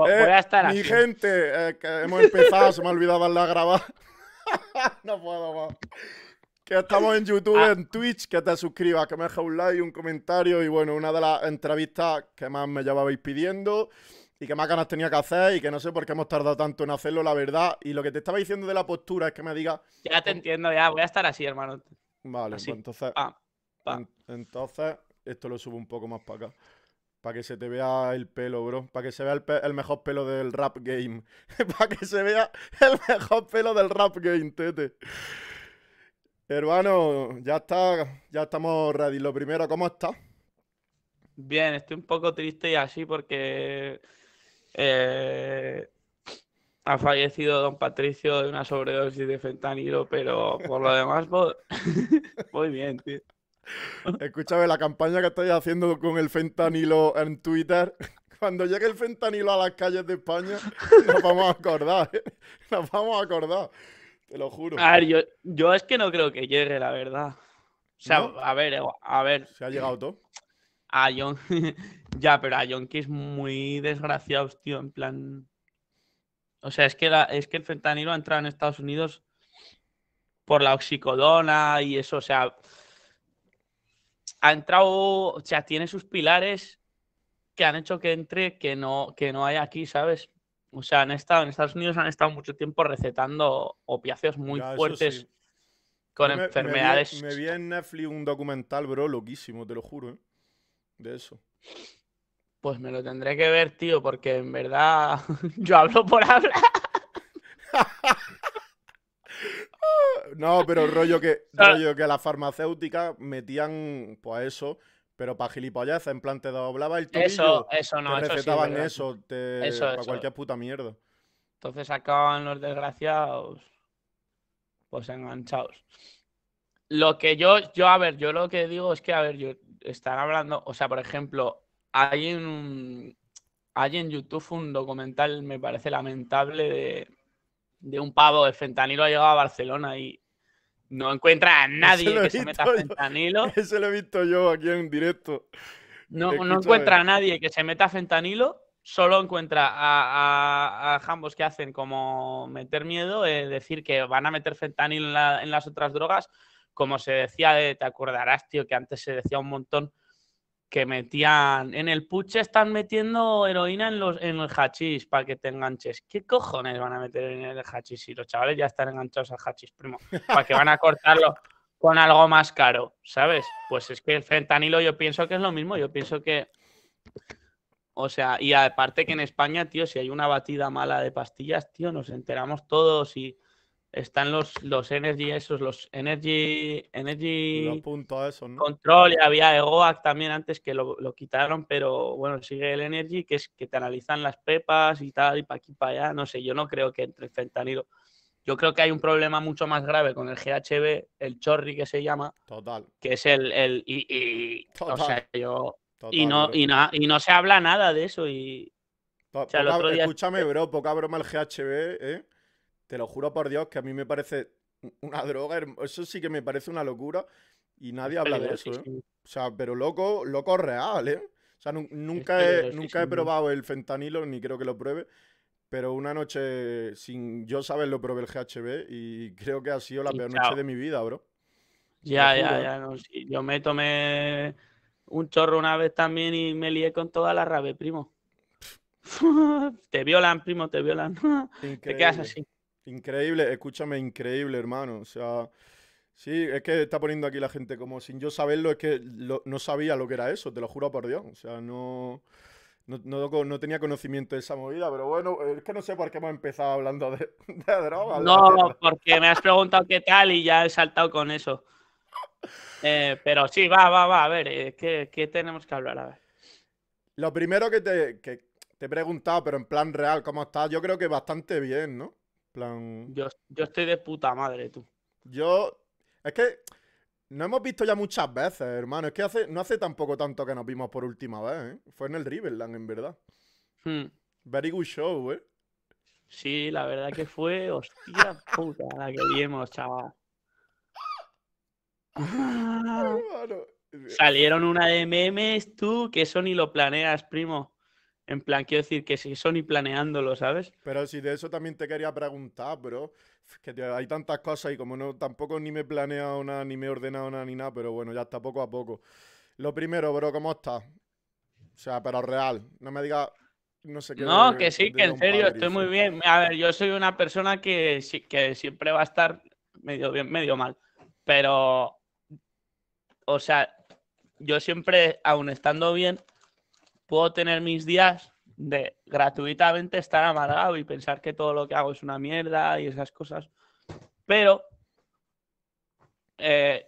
voy a estar Mi así. gente, eh, que hemos empezado, se me ha olvidado darle a grabar. no puedo más. Que estamos en YouTube, Ah. en Twitch, que te suscribas, que me dejes un like, un comentario y bueno, una de las entrevistas que más me llevabais pidiendo y que más ganas tenía que hacer y que no sé por qué hemos tardado tanto en hacerlo, la verdad. Y lo que te estaba diciendo de la postura es que me digas, Ya te entiendo, ya. Voy a estar así, hermano. vale, Así. pues entonces, pam. en- entonces esto lo subo un poco más para acá. Para que se te vea el pelo, bro. Para que se vea el, mejor pelo del rap game. Para que se vea el mejor pelo del rap game, tete. Hermano, ya está, ya estamos ready. Lo primero, ¿cómo estás? Bien, estoy un poco triste y así porque eh, ha fallecido don Patricio de una sobredosis de fentanilo, pero por lo demás voy, voy bien, tío. Escúchame, la campaña que estáis haciendo con el fentanilo en Twitter. Cuando llegue el fentanilo a las calles de España, nos vamos a acordar, ¿eh? Nos vamos a acordar. Te lo juro. A ver, yo, yo es que no creo que llegue, la verdad. O sea, ¿No? a ver, a ver, Se ha llegado todo. a John, ya, pero a Yonki es muy desgraciado, tío, en plan. O sea, es que, la- es que el fentanilo ha entrado en Estados Unidos por la oxicodona y eso, o sea, ha entrado, o sea, tiene sus pilares que han hecho que entre que no, que no hay aquí, ¿sabes? O sea, han estado, en Estados Unidos han estado mucho tiempo recetando opiáceos muy Ya, fuertes sí. con Yo me- me vi- enfermedades. Me vi, en Netflix un documental, bro, loquísimo, te lo juro, ¿eh? De eso. Pues me lo tendré que ver, tío, porque en verdad yo hablo por hablar. No, pero rollo que, rollo que las farmacéuticas metían, pues eso, pero para gilipollas, en plan te doblaba el tobillo, Eso, eso no, te eso sí. recetaban eso, te, Eso, para eso. cualquier puta mierda. Entonces acaban los desgraciados, pues enganchados. Lo que yo, yo, a ver, yo lo que digo es que, a ver, yo están hablando, o sea, por ejemplo, hay en un, hay en YouTube un documental, me parece lamentable, de, de un pavo de fentanilo ha llegado a Barcelona y no encuentra a nadie que se meta yo. fentanilo. Ese lo he visto yo aquí en directo. No, no encuentra a nadie que se meta fentanilo, solo encuentra a, a, a jambos que hacen como meter miedo, eh, decir que van a meter fentanilo en, la- en las otras drogas, como se decía, de- te acordarás, tío, que antes se decía un montón que metían en el puche están metiendo heroína en los en el hachís para que te enganches. ¿Qué cojones van a meter en el hachís si los chavales ya están enganchados al hachís, primo? Para que van a cortarlo con algo más caro, ¿sabes? Pues es que el fentanilo yo pienso que es lo mismo, yo pienso que o sea, y aparte que en España, tío, si hay una batida mala de pastillas, tío, nos enteramos todos y están los, los energy, esos, los energy, Los energy puntos esos, ¿no? control y había EGOAC también antes que lo, lo quitaron, pero bueno, sigue el Energy, que es que te analizan las pepas y tal, y para aquí para allá. No sé, yo no creo que entre el fentanilo. Yo creo que hay un problema mucho más grave con el GHB, el chorri que se llama, Total. que es el. el y, y- o Total. sea, yo. total Y no, y, na- y no se habla nada de eso. Y Po- sea, el otro día- Escúchame, bro, poca broma el GHB, ¿eh? Te lo juro por Dios que a mí me parece una droga, eso sí que me parece una locura y nadie habla de eso, ¿eh? O sea, pero loco, loco real, ¿eh? O sea, nu- nunca, he, nunca he probado el fentanilo, ni creo que lo pruebe, pero una noche sin yo saberlo probé el GHB y creo que ha sido la peor noche de mi vida, bro. Ya, ya, ya. no, sí, Yo me tomé un chorro una vez también y me lié con toda la rave, primo. te violan, primo, te violan. te quedas así. Increíble, escúchame, increíble, hermano. O sea, sí, es que está poniendo aquí la gente como sin yo saberlo, es que lo- no sabía lo que era eso, te lo juro por Dios. O sea, no, no, no, tenía conocimiento de esa movida, pero bueno, es que no sé por qué hemos empezado hablando de, de drogas. No, porque me has preguntado qué tal y ya he saltado con eso. Eh, pero sí, va, va, va. A ver, eh, ¿qué, qué tenemos que hablar? A ver. Lo primero que te, que te he preguntado, pero en plan real, ¿cómo estás? Yo creo que bastante bien, ¿no? Plan, Yo, yo estoy de puta madre, tú. yo... Es que no hemos visto ya muchas veces, hermano. Es que hace, no hace tampoco tanto que nos vimos por última vez, ¿eh? Fue en el Riverland, en verdad. Hmm. Very good show, ¿eh? Sí, la verdad que fue, hostia puta, la que vimos, chaval. Salieron una de memes, tú, que eso ni lo planeas, primo. En plan, quiero decir que si son y planeándolo, ¿sabes? Pero si de eso también te quería preguntar, bro. Que hay tantas cosas y como no tampoco ni me he planeado nada, ni me he ordenado nada, ni nada, pero bueno, ya está poco a poco. Lo primero, bro, ¿cómo estás? O sea, pero real. No me digas, no sé qué. No, que sí, que en serio, estoy muy bien. A ver, yo soy una persona que, que siempre va a estar medio bien, medio mal. Pero, o sea, yo siempre, aun estando bien, puedo tener mis días de gratuitamente estar amargado y pensar que todo lo que hago es una mierda y esas cosas. Pero eh,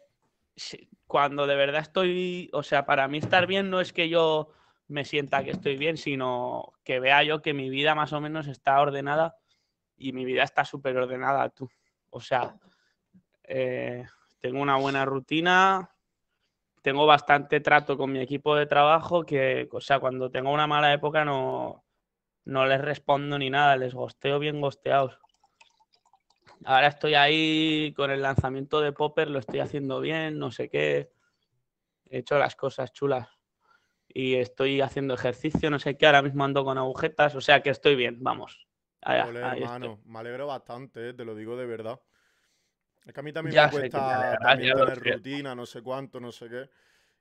cuando de verdad estoy, o sea, para mí estar bien no es que yo me sienta que estoy bien, sino que vea yo que mi vida más o menos está ordenada y mi vida está súper ordenada, tú. O sea, eh, tengo una buena rutina, tengo bastante trato con mi equipo de trabajo que, o sea, cuando tengo una mala época no, no les respondo ni nada, les gosteo bien gosteados. Ahora estoy ahí con el lanzamiento de Popper, lo estoy haciendo bien, no sé qué. He hecho las cosas chulas. Y estoy haciendo ejercicio, no sé qué. Ahora mismo ando con agujetas, o sea que estoy bien, vamos. hermano, me alegro bastante, eh, te lo digo de verdad. Es que a mí también me cuesta también tener rutina, no sé cuánto, no sé qué.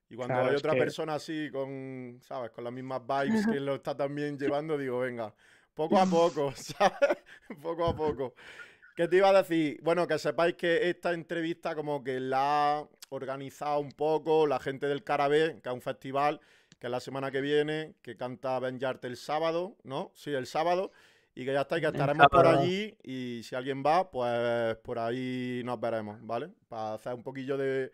Y cuando hay otra persona así con, ¿sabes? Con las mismas vibes que lo está también llevando, digo, venga, poco a poco, ¿sabes? poco a poco. ¿Qué te iba a decir? Bueno, que sepáis que esta entrevista como que la ha organizado un poco la gente del Carabé, que es un festival que es la semana que viene, que canta Ben Yart el sábado, ¿no? Sí, el sábado. Y que ya está, y que estaremos por allí. Y si alguien va, pues por ahí nos veremos, ¿vale? Para hacer un poquillo de,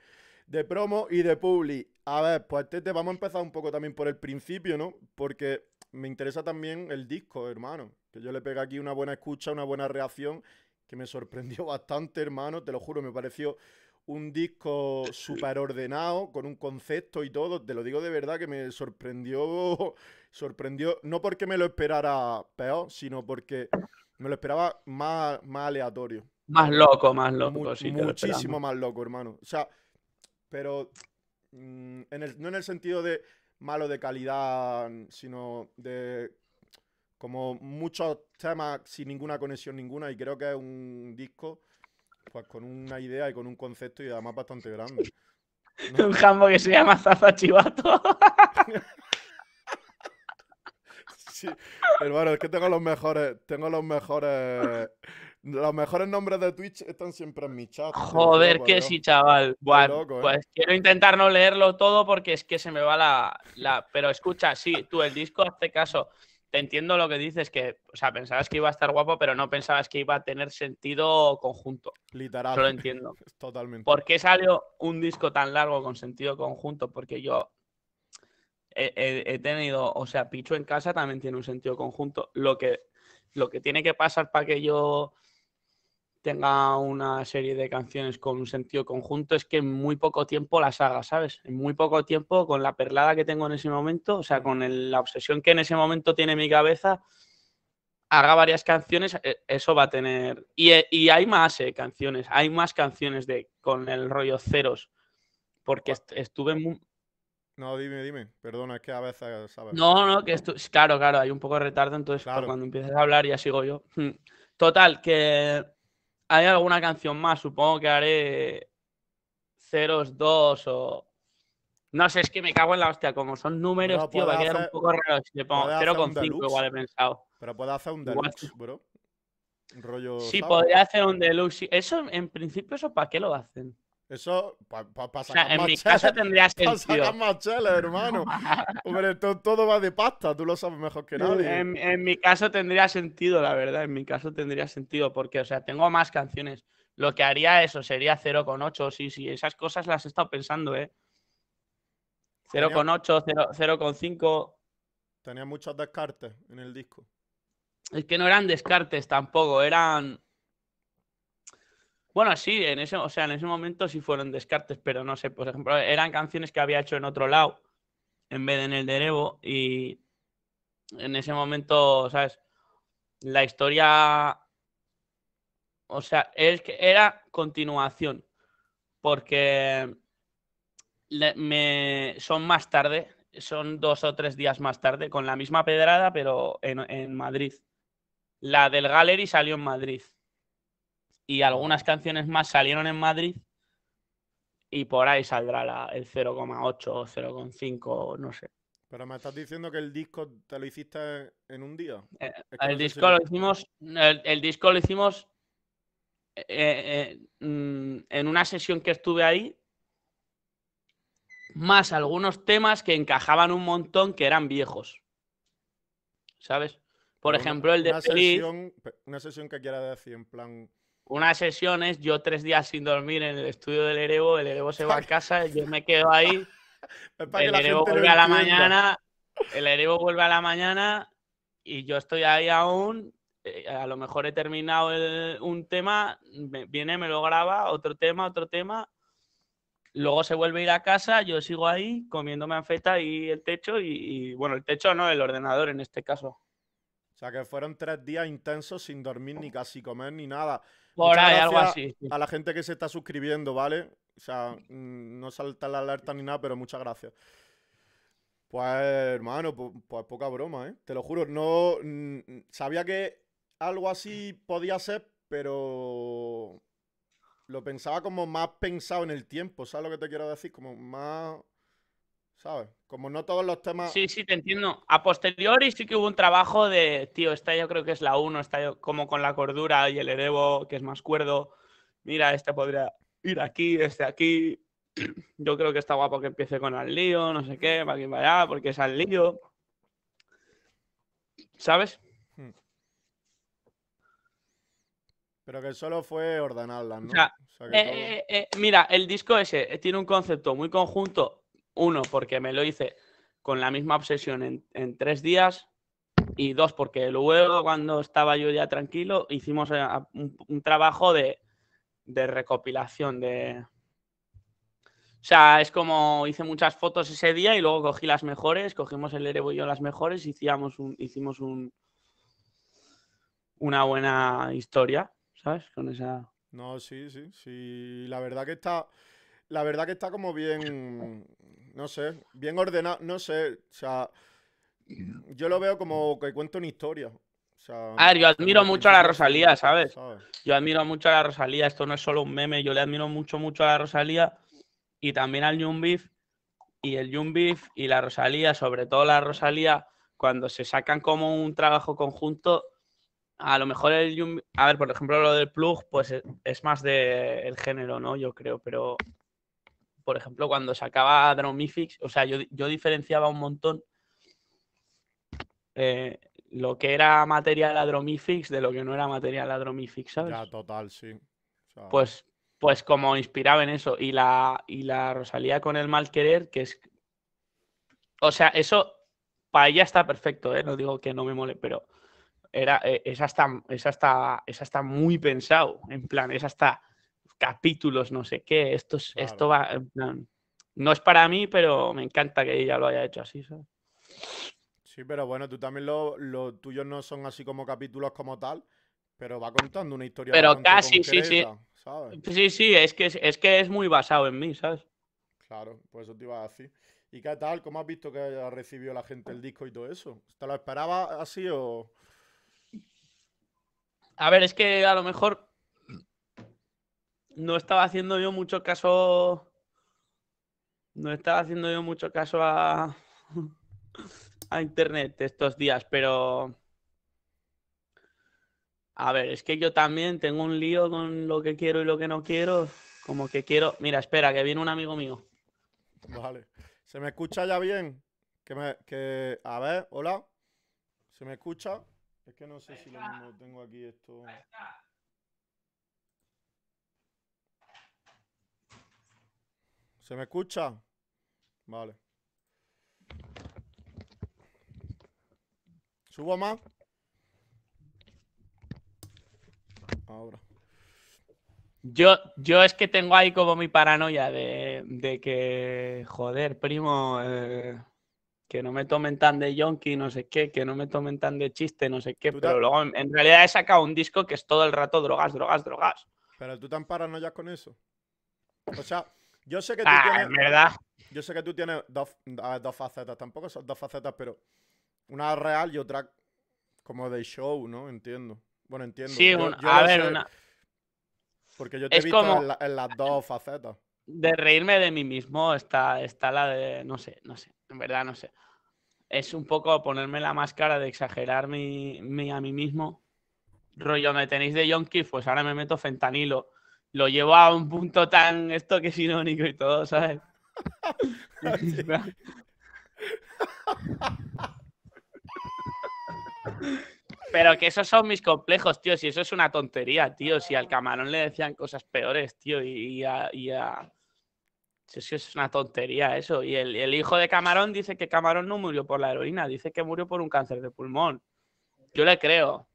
promo y de publi. A ver, pues Tete, vamos a empezar un poco también por el principio, ¿no? Porque me interesa también el disco, hermano. Que yo le pegué aquí una buena escucha, una buena reacción, que me sorprendió bastante, hermano. Te lo juro, me pareció un disco súper ordenado, con un concepto y todo. Te lo digo de verdad que me sorprendió, sorprendió, no porque me lo esperara peor, sino porque me lo esperaba más, más aleatorio. Más loco, más loco. muchísimo más loco, hermano. O sea, pero mm, en el, no en el sentido de malo de calidad, sino de como muchos temas sin ninguna conexión ninguna y creo que es un disco pues con una idea y con un concepto y además bastante grande. Un jambo que se llama Zaza Chivato. sí, hermano, es que tengo los mejores, tengo los mejores, los mejores nombres de Twitch están siempre en mi chat. Joder, que sí, chaval. Bueno, ¿eh? pues quiero intentar no leerlo todo porque es que se me va la, la... Pero escucha, sí, tú el disco, hazte caso entiendo lo que dices, que, o sea, pensabas que iba a estar guapo, pero no pensabas que iba a tener sentido conjunto. Literal. Eso lo entiendo. Totalmente. ¿Por qué salió un disco tan largo con sentido conjunto? Porque yo he, tenido, o sea, Picho en casa también tiene un sentido conjunto. Lo que, lo que tiene que pasar para que yo tenga una serie de canciones con un sentido conjunto es que en muy poco tiempo las haga, ¿sabes? En muy poco tiempo, con la perlada que tengo en ese momento, o sea, con la obsesión que en ese momento tiene mi cabeza, haga varias canciones, e, eso va a tener... Y, y hay más eh, canciones, hay más canciones de con el rollo ceros, porque estuve muy... No, dime, dime, perdona, es que a veces, ¿sabes? No, no, que esto, claro, claro, hay un poco de retardo, entonces cuando empieces a hablar ya sigo yo. Hmm. Total, que ¿Hay alguna canción más? Supongo que haré ceros, dos o. No sé, es que me cago en la hostia. Como son números, tío, va a quedar un poco raro si le pongo 0,5 igual he pensado. Pero puede hacer un deluxe, bro. Rollo. Sí, podría hacer un deluxe. Eso, en principio, ¿eso para qué lo hacen? Eso, para pa, pa o sea, en mi caso tendría sentido. más chela, hermano. Hombre, todo, va de pasta, tú lo sabes mejor que nadie. En, en, mi caso tendría sentido, la verdad. En mi caso tendría sentido, porque, o sea, tengo más canciones. Lo que haría eso sería 0,8. Sí, sí, esas cosas las he estado pensando, ¿eh? 0,8, 0,5. Tenía muchos descartes en el disco. Es que no eran descartes tampoco, eran bueno, sí, en ese, o sea, en ese momento sí fueron descartes, pero no sé, por ejemplo, eran canciones que había hecho en otro lado, en vez de en el de Evo, y en ese momento, ¿sabes? La historia, o sea, es que era continuación, porque me, son más tarde, son dos o tres días más tarde, con la misma pedrada, pero en, en Madrid. La del Gallery salió en Madrid. Y algunas canciones más salieron en Madrid. Y por ahí saldrá la, el 0,8 o 0,5, no sé. Pero me estás diciendo que el disco te lo hiciste en un día. Eh, Es que el no sé si disco lo- hicimos. El, el disco lo hicimos eh, eh, mm, en una sesión que estuve ahí. Más algunos temas que encajaban un montón que eran viejos. ¿Sabes? Por una- ejemplo, el de una Feliz. sesión, una sesión que quiera decir, en plan. Una sesión es yo tres días sin dormir en el estudio del Erebo. El Erebo se va a casa, yo me quedo ahí. El Erebo vuelve a la mañana. El Erebo vuelve a la mañana y yo estoy ahí aún. eh, A lo mejor he terminado el- un tema, me- viene, me lo graba, otro tema, otro tema. Luego se vuelve a ir a casa, yo sigo ahí comiéndome anfeta y el techo. Y, y, bueno, el techo no, el ordenador en este caso. O sea, que fueron tres días intensos sin dormir ni casi comer ni nada. Por ahí, algo así. sí. A la gente que se está suscribiendo, ¿vale? O sea, mm, no salta la alerta ni nada, pero muchas gracias. Pues, hermano, pues, pues poca broma, ¿eh? Te lo juro, no. mm, Sabía que algo así podía ser, pero. Lo pensaba como más pensado en el tiempo, ¿sabes lo que te quiero decir? Como más. ¿Sabes? Como no todos los temas. Sí, sí, te entiendo. A posteriori sí que hubo un trabajo de, tío, esta yo creo que es la 1, está yo como con la cordura y el Erebo, que es más cuerdo. Mira, este podría ir aquí, este aquí. Yo creo que está guapo que empiece con al lío, no sé qué, para aquí para allá, porque es al lío. ¿Sabes? Pero que solo fue ordenarlas, ¿no? sea, O sea, que todo- Eh, eh, eh, mira, el disco ese tiene un concepto muy conjunto. Uno, porque me lo hice con la misma obsesión en, tres días. Y dos, porque luego, cuando estaba yo ya tranquilo, hicimos eh, un, trabajo de, de recopilación. De... O sea, es como hice muchas fotos ese día y luego cogí las mejores, cogimos el Erebo y yo las mejores, hicimos un, hicimos un, una buena historia, ¿sabes? Con esa. No, sí, sí, sí. La verdad que está. La verdad que está como bien. No sé. Bien ordenado. No sé. O sea. Yo lo veo como que cuenta una historia. O sea, A ver, yo admiro de mucho a la Rosalía, ¿sabes? Yo admiro mucho a la Rosalía, esto no es solo un meme, yo le admiro mucho, mucho a la Rosalía y también al Young Beef. Y el Young Beef y la Rosalía, sobre todo la Rosalía, cuando se sacan como un trabajo conjunto, a lo mejor el Young a ver, por ejemplo, lo del plug, pues es, más del género, ¿no? Yo creo, pero por ejemplo, cuando sacaba Dromifix, o sea, yo, yo diferenciaba un montón eh, lo que era material Adromifix de lo que no era material Adromifix, ¿sabes? Ya, total, sí. O sea, Pues, pues como inspiraba en eso. Y la, y la Rosalía con el mal querer, que es. O sea, eso para ella está perfecto, ¿eh? No digo que no me mole, pero era, eh, esa, está, esa, está, esa está muy pensado. En plan, esa está capítulos, no sé qué. Esto, es, esto va. No es para mí, pero me encanta que ella lo haya hecho así, ¿sabes? Sí, pero bueno, tú también lo, lo tuyos no son así como capítulos como tal, pero va contando una historia Pero casi, sí, sí. concreta, ¿sabes? Sí, sí, es que es, es que es muy basado en mí, ¿sabes? Claro, por eso te iba a decir. ¿Y qué tal? ¿Cómo has visto que haya recibido la gente el disco y todo eso? ¿Te lo esperabas así o...? A ver, es que a lo mejor no estaba haciendo yo mucho caso. No estaba haciendo yo mucho caso a, a internet estos días, pero. A ver, es que yo también tengo un lío con lo que quiero y lo que no quiero. Como que quiero. Mira, espera, que viene un amigo mío. Vale. ¿Se me escucha ya bien? Que me, que, a ver, hola. ¿Se me escucha? Es que no sé si lo mismo tengo aquí esto. ¿Se me escucha? Vale. ¿Subo más? Ahora. Yo, yo es que tengo ahí como mi paranoia de, de que, joder, primo, eh, que no me tomen tan de yonki, no sé qué, que no me tomen tan de chiste, no sé qué, te- pero luego en, en realidad he sacado un disco que es todo el rato drogas, drogas, drogas. Pero tú tan paranoias con eso. O sea, yo sé que tú Ah, tienes. verdad. yo sé que tú tienes dos, a ver, dos facetas, tampoco son dos facetas, pero una real y otra como de show, ¿no? Entiendo. Bueno, entiendo. Sí, Yo- un- yo a ver, sé una, Porque yo te he visto como- en, la- en las dos facetas. de reírme de mí mismo está, está la de, no sé, no sé, en verdad no sé. Es un poco ponerme la máscara de exagerar mi, mi- a mí mismo. Rollo, me tenéis de yonki, pues ahora me meto fentanilo. Lo llevo a un punto tan esto que es irónico y todo, ¿sabes? Pero que esos son mis complejos, tío. Si eso es una tontería, tío. Si al camarón le decían cosas peores, tío. Y, y a. y a- Si eso es una tontería, eso. Y el, el hijo de Camarón dice que Camarón no murió por la heroína, dice que murió por un cáncer de pulmón. Yo le creo.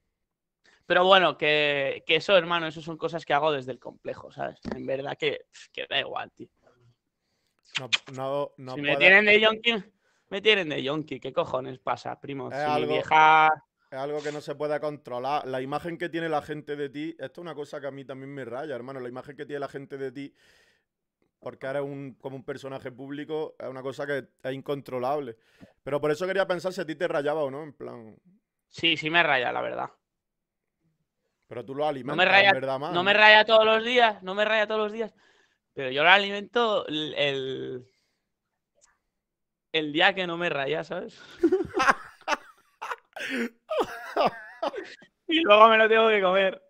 Pero bueno, que, que eso, hermano, eso son cosas que hago desde el complejo, ¿sabes? En verdad que, que da igual, tío. No, no, no si me tienen de yonki, me tienen de yonki. ¿Qué cojones pasa, primo? Es Si algo- vieja. Es algo que no se puede controlar. La imagen que tiene la gente de ti, esto es una cosa que a mí también me raya, hermano. La imagen que tiene la gente de ti, porque eres un, como un personaje público, es una cosa que es incontrolable. Pero por eso quería pensar si a ti te rayaba o no, en plan. Sí, sí me raya, la verdad. Pero tú lo alimentas, me raya- verdad. No me raya todos los días, no me raya todos los días. Pero yo lo alimento el, el, el día que no me raya, ¿sabes? y luego me lo tengo que comer.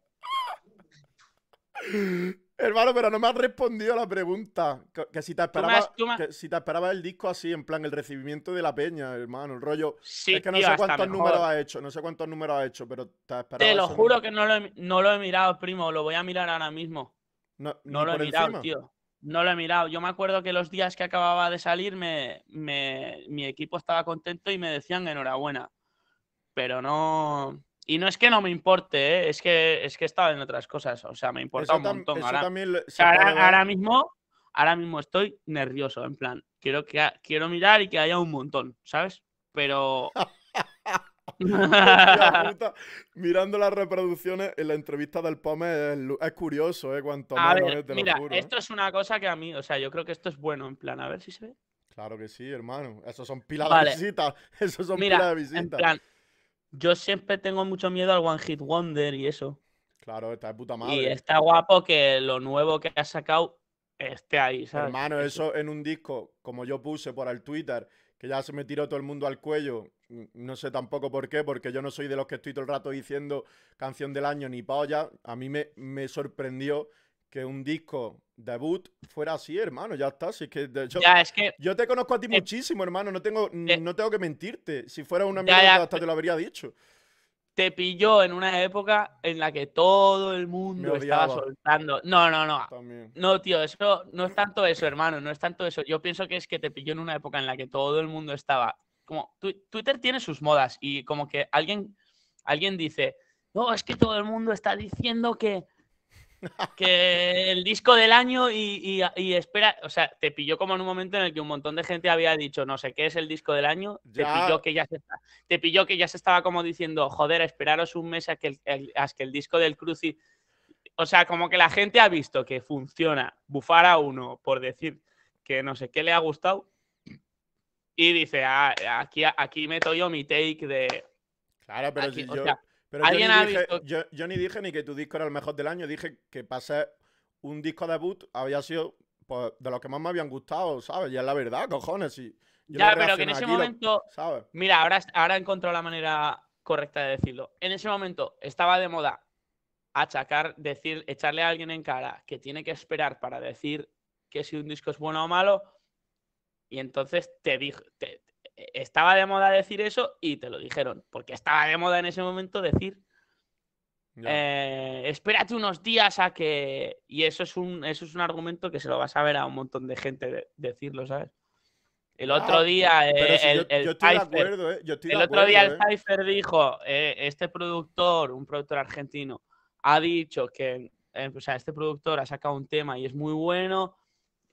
Hermano, pero no me has respondido a la pregunta. Que, que si te esperaba, tú si te esperaba el disco así, en plan, el recibimiento de la peña, hermano, el rollo. Sí, es que no tío, sé cuántos números has hecho, no sé cuántos números has hecho, pero te esperaba Te lo juro que no lo, he, no lo he mirado, primo. Lo voy a mirar ahora mismo. No, No lo he mirado, tío. No lo he mirado. Yo me acuerdo que los días que acababa de salir, me, me- mi equipo estaba contento y me decían enhorabuena. Pero no. Y no es que no me importe, ¿eh? es que es que estaba en otras cosas. O sea, me importa Eso un montón. eso Ahora, ahora, mismo, ahora mismo estoy nervioso. En plan, quiero que quiero mirar y que haya un montón, ¿sabes? Pero. Puta, mirando las reproducciones en la entrevista del Pome es, curioso, ¿eh? Cuanto A ver, eh, te lo juro, ¿eh? esto es una cosa que a mí, o sea, yo creo que esto es bueno, en plan, a ver si se ve. Claro que sí, hermano. Esos son pilas Vale. de visitas. Esos son Mira, pilas de en visitas. plan, yo siempre tengo mucho miedo al One Hit Wonder y eso. Claro, está de puta Y madre. está guapo que lo nuevo que has sacado esté ahí, ¿sabes? Hermano, eso en un disco, como yo puse por el Twitter, que ya se me tiró todo el mundo al cuello. No sé tampoco por qué, porque yo no soy de los que estoy todo el rato diciendo canción del año ni polla. A mí me, me sorprendió que un disco debut fuera así, hermano. Ya está. Si es que de- yo, Ya, es que yo te conozco a ti Eh, muchísimo, hermano. No tengo, eh, no tengo que mentirte. Si fuera una mierda, ya, hasta te lo habría dicho. te pilló en una época en la que todo el mundo estaba soltando. No, no, no. También. No, tío, eso no es tanto eso, hermano, no es tanto eso. Yo pienso que es que te pilló en una época en la que todo el mundo estaba. Como Twi- Twitter tiene sus modas y como que alguien, alguien dice, no, es que todo el mundo está diciendo que, que el disco del año y, y- y espera, o sea, te pilló como en un momento en el que un montón de gente había dicho, no sé qué es el disco del año, te pilló que ya se, está- te pilló que ya se estaba como diciendo, joder, esperaros un mes a que el, el- a que el disco del Cruci o sea, como que la gente ha visto que funciona bufar a uno por decir que no sé qué le ha gustado y dice, "Ah, aquí, aquí meto yo mi take de... Claro, pero Aquí, si o yo, sea, pero yo, ni ha dije, visto- yo, yo ni dije ni que tu disco era el mejor del año, dije que para ser un disco debut había sido pues, de los que más me habían gustado, ¿sabes? Y es la verdad, cojones. Y ya, pero que en ese lo- momento... ¿sabes? Mira, ahora, ahora he encontrado la manera correcta de decirlo. En ese momento estaba de moda achacar, decir, echarle a alguien en cara que tiene que esperar para decir que si un disco es bueno o malo. Y entonces te dijo, te- estaba de moda decir eso y te lo dijeron, porque estaba de moda en ese momento decir, Ya. eh, espérate unos días a que... Y eso es, un, eso es un argumento que se lo vas a ver a un montón de gente de- decirlo, ¿sabes? El otro día, eh, si el, yo, el yo estoy de Cypher- acuerdo, ¿eh? Yo estoy el de otro día el ¿eh? Cypher dijo, eh, este productor, un productor argentino, ha dicho que, eh, o sea, este productor ha sacado un tema y es muy bueno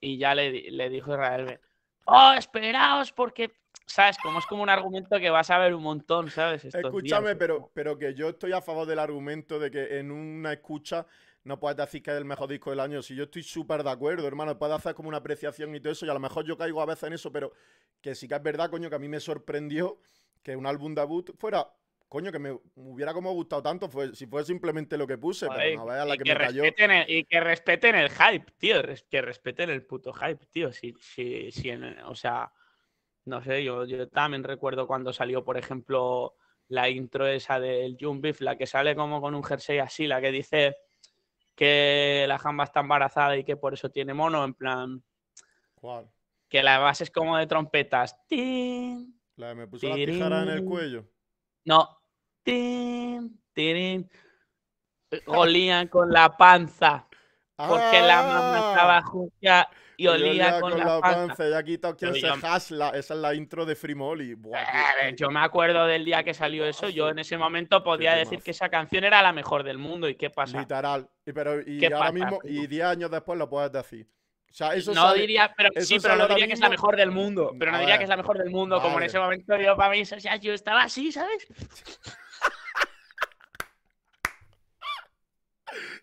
y ya le, le dijo Israel, oh, esperaos porque, ¿sabes? Como es como un argumento que vas a ver un montón, ¿sabes? Estos días, Escúchame, es pero, pero que yo estoy a favor del argumento de que en una escucha no puedes decir que es el mejor disco del año. Si yo estoy súper de acuerdo, hermano, puedes hacer como una apreciación y todo eso, y a lo mejor yo caigo a veces en eso, pero que sí que es verdad, coño, que a mí me sorprendió que un álbum debut fuera coño, que me hubiera como gustado tanto fue, si fue simplemente lo que puse, pero no veas la que, me cayó. y que respeten el hype, tío, que respeten el puto hype, tío. Si, si, si o sea, no sé, yo, yo también recuerdo cuando salió, por ejemplo, la intro esa del Jump Beef, la que sale como con un jersey así, la que dice que la jamba está embarazada y que por eso tiene mono, en plan. ¿Cuál? Que la base es como de trompetas. La de me puso la tijera en el cuello. No. Tin, tirin. Olían con la panza. Porque la mamá estaba justa y olía, con, la, panza. Y aquí quien se hasla. Esa es la intro de Frimoli. yo me acuerdo del día que salió eso. Yo en ese momento podía decir que esa canción era la mejor del mundo. ¿Y qué pasa? Literal. Y, pero, y ahora mismo, y 10 años después lo puedes decir. O sea, eso no diría, pero sí, pero no diría que es la mejor del mundo. Pero no diría que es la mejor del mundo, como en ese momento yo para mí, o sea, yo estaba así, ¿sabes?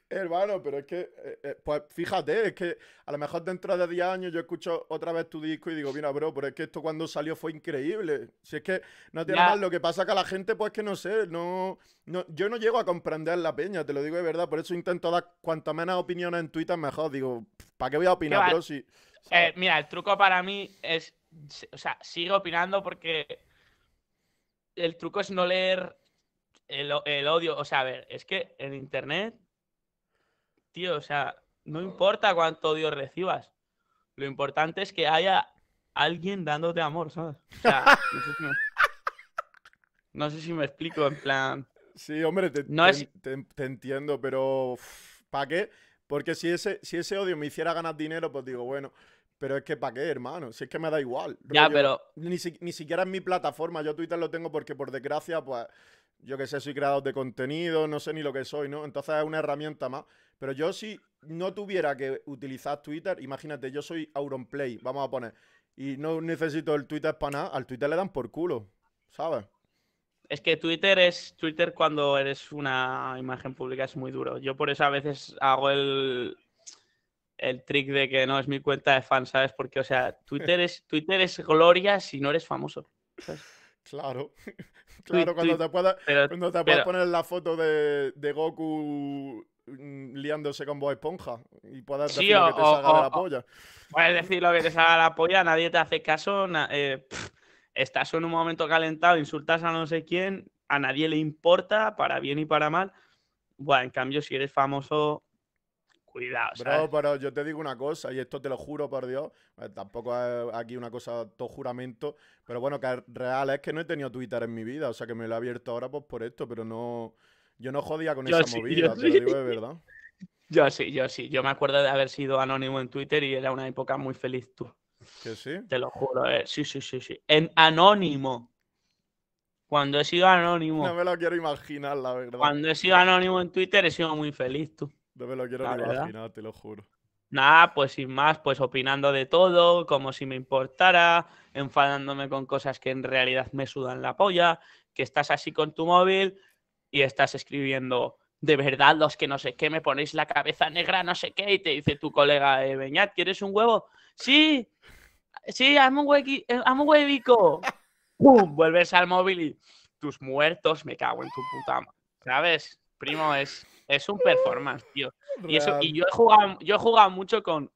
Hermano, pero es que, eh, eh, pues fíjate, es que a lo mejor dentro de 10 años yo escucho otra vez tu disco y digo, mira, bro, pero es que esto cuando salió fue increíble. Si es que no tiene mal, lo que pasa que a la gente, pues que no sé, no, no, yo no llego a comprender la peña, te lo digo de verdad, por eso intento dar cuanto menos opiniones en Twitter mejor. Digo, ¿para qué voy a opinar, bro? Si, eh, mira, el truco para mí es, o sea, sigo opinando porque el truco es no leer el, el odio, o sea, a ver, es que en internet tío, o sea, no importa cuánto odio recibas. Lo importante es que haya alguien dándote amor, ¿sabes? O sea, no sé si me, explico, en plan. Sí, hombre, te, entiendo, pero ¿para qué? Porque si ese, si ese odio me hiciera ganar dinero, pues digo, bueno, pero es que ¿para qué, hermano? Si es que me da igual. Ya, pero. Ni, ni, siquiera en mi plataforma. Yo Twitter lo tengo porque, por desgracia, pues. Yo que sé, soy creador de contenido, no sé ni lo que soy, ¿no? Entonces es una herramienta más. Pero yo si no tuviera que utilizar Twitter, imagínate, yo soy Auronplay, vamos a poner, y no necesito el Twitter para nada, al Twitter le dan por culo, ¿sabes? Es que Twitter es Twitter cuando eres una imagen pública es muy duro. Yo por eso a veces hago el, el trick de que no es mi cuenta de fan, ¿sabes? Porque, o sea, Twitter es, Twitter es gloria si no eres famoso. Claro, claro, cuando, te puedas, cuando te puedas poner la foto de, de Goku liándose con Bob Esponja y puedas decir lo que te salga de la polla. Puedes decir lo que te salga de la polla, nadie te hace caso, eh, estás en un momento calentado, insultas a no sé quién, a nadie le importa, para bien y para mal. Bueno, en cambio, si eres famoso, cuidado. Bro, pero yo te digo una cosa, y esto te lo juro por Dios, eh, tampoco es aquí una cosa, todo juramento, pero bueno, que real es que no he tenido Twitter en mi vida, o sea que me lo he abierto ahora pues por esto, pero no, yo no jodía con esa movida, te lo digo de verdad. Yo sí, yo sí. Yo me acuerdo de haber sido anónimo en Twitter y era una época muy feliz tú. ¿Que sí? Te lo juro, eh. sí, sí, sí, sí. En anónimo. Cuando he sido anónimo. No me lo quiero imaginar, la verdad. Cuando he sido anónimo en Twitter he sido muy feliz tú. No me lo quiero imaginar, te lo juro. Nada, pues sin más, pues opinando de todo, como si me importara, enfadándome con cosas que en realidad me sudan la polla, que estás así con tu móvil y estás escribiendo de verdad los que no sé qué, me ponéis la cabeza negra, no sé qué, y te dice tu colega, eh, Beñat, ¿quieres un huevo? Sí, sí, hazme un, huequi, eh, un huevico. ¡Pum! Vuelves al móvil y tus muertos, me cago en tu puta ¿Sabes? Primo, es, es un performance, tío. Y, eso, y yo, he jugado, yo he jugado mucho con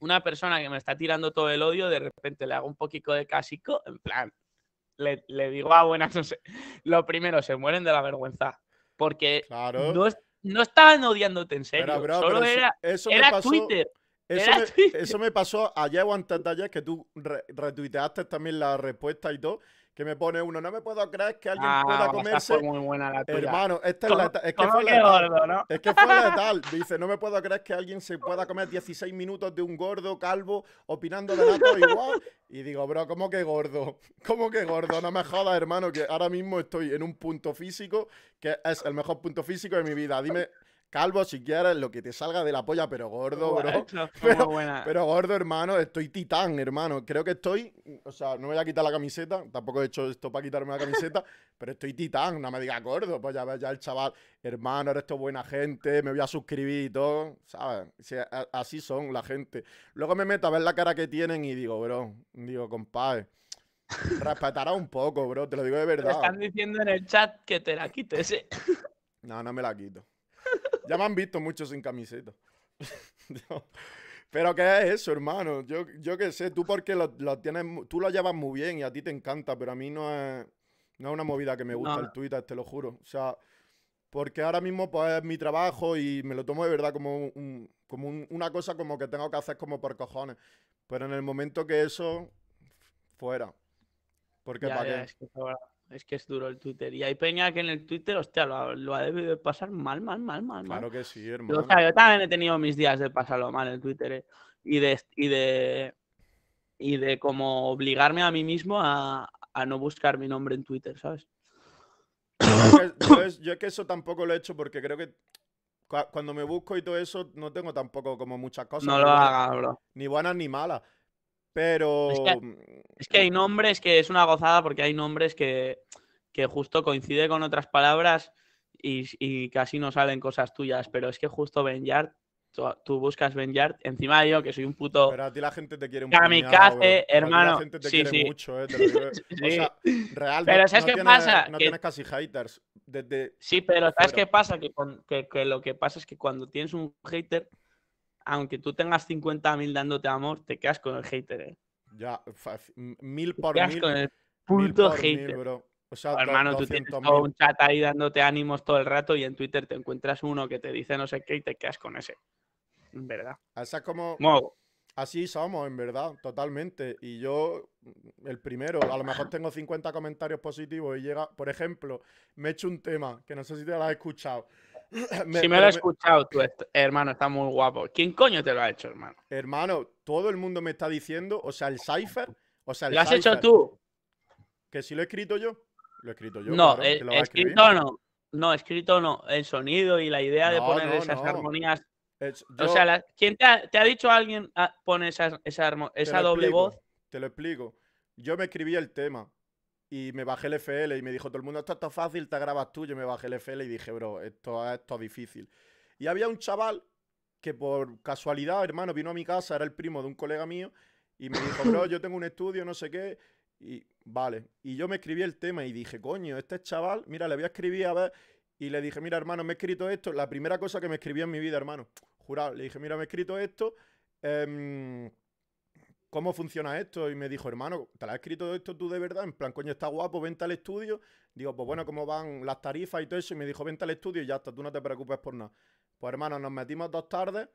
una persona que me está tirando todo el odio, de repente le hago un poquito de casico, en plan, le, digo, ah, buenas, no sé. Lo primero, se mueren de la vergüenza. Porque no, no, estaban odiándote en serio. solo era, eso, era Twitter. Eso, me, pasó ayer o antes de ayer que tú retuiteaste también la respuesta y todo que me pone uno, no me puedo creer que alguien ah, pueda comerse. muy buena la Hermano, esta es, la, es que fue letal. ¿no? Es que fue letal. Dice, no me puedo creer que alguien se pueda comer 16 minutos de un gordo calvo opinando de nato igual. Y digo, bro, ¿cómo que gordo? ¿Cómo que gordo? No me jodas, hermano, que ahora mismo estoy en un punto físico que es el mejor punto físico de mi vida. Dime calvo si quieres, lo que te salga de la polla, pero gordo, bro. Eso, Pero- buena. Pero gordo, hermano, estoy titán, hermano. Creo que estoy, o sea, no me voy a quitar la camiseta, tampoco he hecho esto para quitarme la camiseta, pero estoy titán, no me digas gordo, pues ya ves ya el chaval, hermano, eres tú buena gente, me voy a suscribir y todo, ¿sabes? Si a- así son la gente. Luego me meto a ver la cara que tienen y digo, bro, digo, compadre, respetará un poco, bro, te lo digo de Te verdad. están diciendo en el chat que te la quites. ¿eh? No, no me la quito. Ya me han visto mucho sin camiseta. Pero ¿qué es eso, hermano? Yo, yo qué sé, tú porque lo, lo tienes, tú lo llevas muy bien y a ti te encanta, pero a mí no es, no es una movida que me gusta No. el Twitter, te lo juro. O sea, porque ahora mismo pues es mi trabajo y me lo tomo de verdad como, un- como un- una cosa como que tengo que hacer como por cojones. Pero en el momento que eso, fuera. Porque Ya, para ya, qué. es, que, es que es duro el Twitter. Y hay peña que en el Twitter, hostia, lo, ha- lo ha debido de pasar mal, mal, mal, mal, mal. Claro que sí, Yo, hermano. o sea, yo también he tenido mis días de pasarlo mal en Twitter eh, y de y de y de como obligarme a mí mismo a, a no buscar mi nombre en Twitter, ¿sabes? Yo es que- yo es, yo es que eso tampoco lo he hecho porque creo que cua- cuando me busco y todo eso no tengo tampoco como muchas cosas. No lo hagas, bro. Ni buenas ni malas. Pero... que- Es que hay nombres que es una gozada porque hay nombres que, que justo coincide con otras palabras y, y casi no salen cosas tuyas, pero es que justo Benyard, tú, tú buscas Benyard, encima yo que soy un puto... Pero a ti la gente te quiere un Kamikaze, puñado, bro. A ti la hermano. gente te Sí, quiere sí. mucho, eh, te lo digo. O sea, real, Pero no, ¿sabes no qué tienes- pasa? No Que- tienes casi haters. Desde... Sí, pero ¿sabes fuera. qué pasa? Que, con- que- que lo que pasa es que cuando tienes un hater, aunque tú tengas 50.000 dándote amor, te quedas con el hater, ¿eh? Ya, mil Te por quedas mil. con el puto mil, hater. bro. O sea, O, do- hermano, tú tienes 200.000. todo un chat ahí dándote ánimos todo el rato y en Twitter te encuentras uno que te dice no sé qué y te quedas con ese. En verdad. Como... Así somos, en verdad, totalmente. Y yo, mm, el primero, a lo mejor tengo 50 comentarios positivos y llega, por ejemplo, me he hecho un tema, que no sé si te lo has escuchado. Me- si me lo he escuchado, tú, hermano, está muy guapo. ¿Quién coño te lo ha hecho, hermano? hermano, todo el mundo me está diciendo, o sea, el cipher, o sea, el ¿Lo has hecho tú? Que si lo he escrito yo, lo he escrito yo. no, claro, eh, que lo escrito no. No, escrito no. El sonido y la idea de poner no, esas no. armonías Es- O sea, la- ¿quién te ha, te ha dicho alguien ah, pone esa, esa, doble explico, voz? Te lo explico. Yo me escribí el tema y me bajé el FL y me dijo todo el mundo, esto está fácil, te grabas tú. Yo me bajé el FL y dije, bro, esto es esto es difícil. Y había un chaval que por casualidad, hermano, vino a mi casa, era el primo de un colega mío, y me dijo, bro, yo tengo un estudio, no sé qué, y vale. Y yo me escribí el tema y dije, coño, este chaval, mira, le voy a escribir a ver, y le dije, mira, hermano, me he escrito esto, la primera cosa que me escribí en mi vida, hermano, jurado, le dije, mira, me he escrito esto, em, ¿cómo funciona esto? Y me dijo, hermano, ¿te lo has escrito esto tú de verdad? En plan, coño, está guapo, vente al estudio. Digo, pues bueno, ¿cómo van las tarifas y todo eso? Y me dijo, vente al estudio y ya está, tú no te preocupes por nada. Pues hermano, nos metimos dos tardes,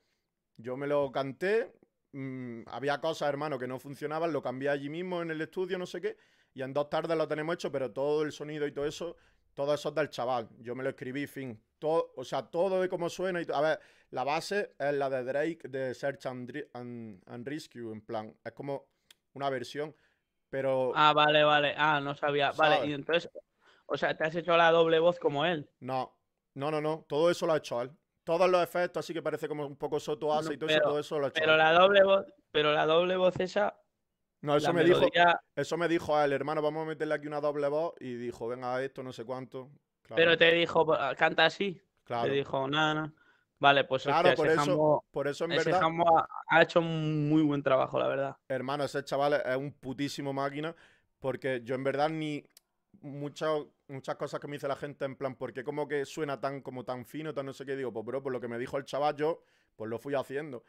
yo me lo canté, mm, había cosas, hermano, que no funcionaban, lo cambié allí mismo en el estudio, no sé qué, y en dos tardes lo tenemos hecho, pero todo el sonido y todo eso, todo eso es del chaval. Yo me lo escribí, fin. Todo, o sea, todo de cómo suena y A ver, la base es la de Drake de Search and, and- and Rescue, en plan, es como una versión, pero Ah, vale, vale. Ah, no sabía. Vale, y entonces, o sea, te has hecho la doble voz como él. no, no, no, no, todo eso lo ha hecho él. Todos los efectos, así que parece como un poco Soto No, y todo pero- eso, todo eso lo ha hecho Pero él. la doble voz, pero la doble voz esa, No, eso la me dijo, melodía, eso me dijo a él, hermano, vamos a meterle aquí una doble voz, y dijo, venga, esto, no sé cuánto. Claro, pero te dijo, "Ah, canta así. claro, Te dijo, nada, nada. Vale, pues Claro, hostia, por ese eso- jambo, por eso en ese verdad... jambo ha, ha hecho un muy buen trabajo, la verdad. Hermano, ese chaval es- un putísimo máquina porque yo en verdad ni muchas muchas cosas que me dice la gente en plan, porque como que suena tan como tan fino, tan no sé qué, digo, pues bro, por lo que me dijo el chaval yo, pues lo fui haciendo.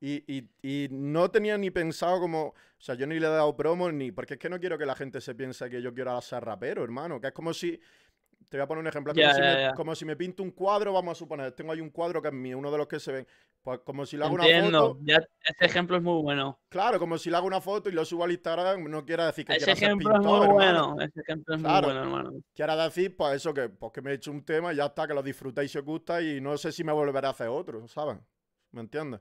Y, y- y no tenía ni pensado como, o sea, yo ni le he dado promo ni, porque es que no quiero que la gente se piense que yo quiero ser rapero, hermano, que es como si, te voy a poner un ejemplo, como, si me, ya. como si me pinto un cuadro, vamos a suponer, tengo ahí un cuadro que es mío, uno de los que se ven, pues como si le hago una foto, Ya, ese ejemplo es muy bueno. Claro, como si le hago una foto y lo subo al Instagram, no quiere decir que Ese quiera ser ejemplo es pintor, muy hermano. bueno. Ese ejemplo es Claro. muy bueno, hermano. Quiera decir, pues eso, que, pues que me he hecho un tema y ya está, que lo disfrutéis si os gusta y no sé si me volveré a hacer otro, ¿sabes? ¿Me entiendes?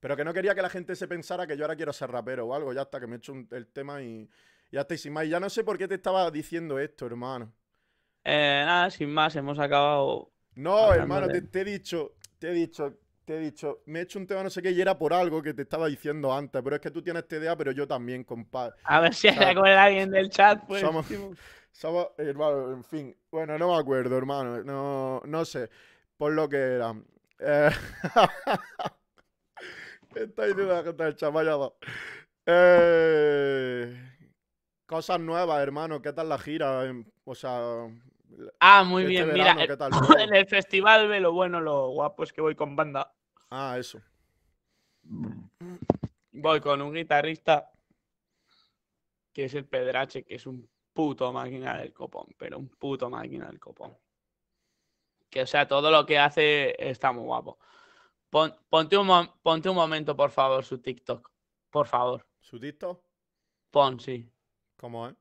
Pero que no quería que la gente se pensara que yo ahora quiero ser rapero o algo, ya está, que me he hecho un- el tema y ya y sin más. Ya no sé por qué te estaba diciendo esto, hermano. Eh, nada, sin más, hemos acabado No, hermano, de- te, te he dicho, te he dicho, te he dicho, me he hecho un tema no sé qué y era por algo que te estaba diciendo antes, pero es que tú tienes TDA, pero yo también, compadre. A ver si hay con alguien del chat, pues. somos-. Somos, hermano, en fin. Bueno, no me acuerdo, hermano. No, no sé. Por lo que era. Eh, Está diciendo la gente del dos. Eh, Cosas nuevas, hermano. ¿Qué tal la gira? Em, O sea, Ah, muy este bien. verano, Mira, ¿qué tal todo? en el festival ve lo bueno, lo guapo es que voy con banda. Ah, eso. Voy con un guitarrista que es el Pedrache, que es un puto máquina del copón, pero un puto máquina del copón. Que, o sea, todo lo que hace está muy guapo. Pon- ponte, un ponte un momento, por favor, su TikTok. Por favor. ¿Su TikTok? Pon, sí. ¿Cómo es?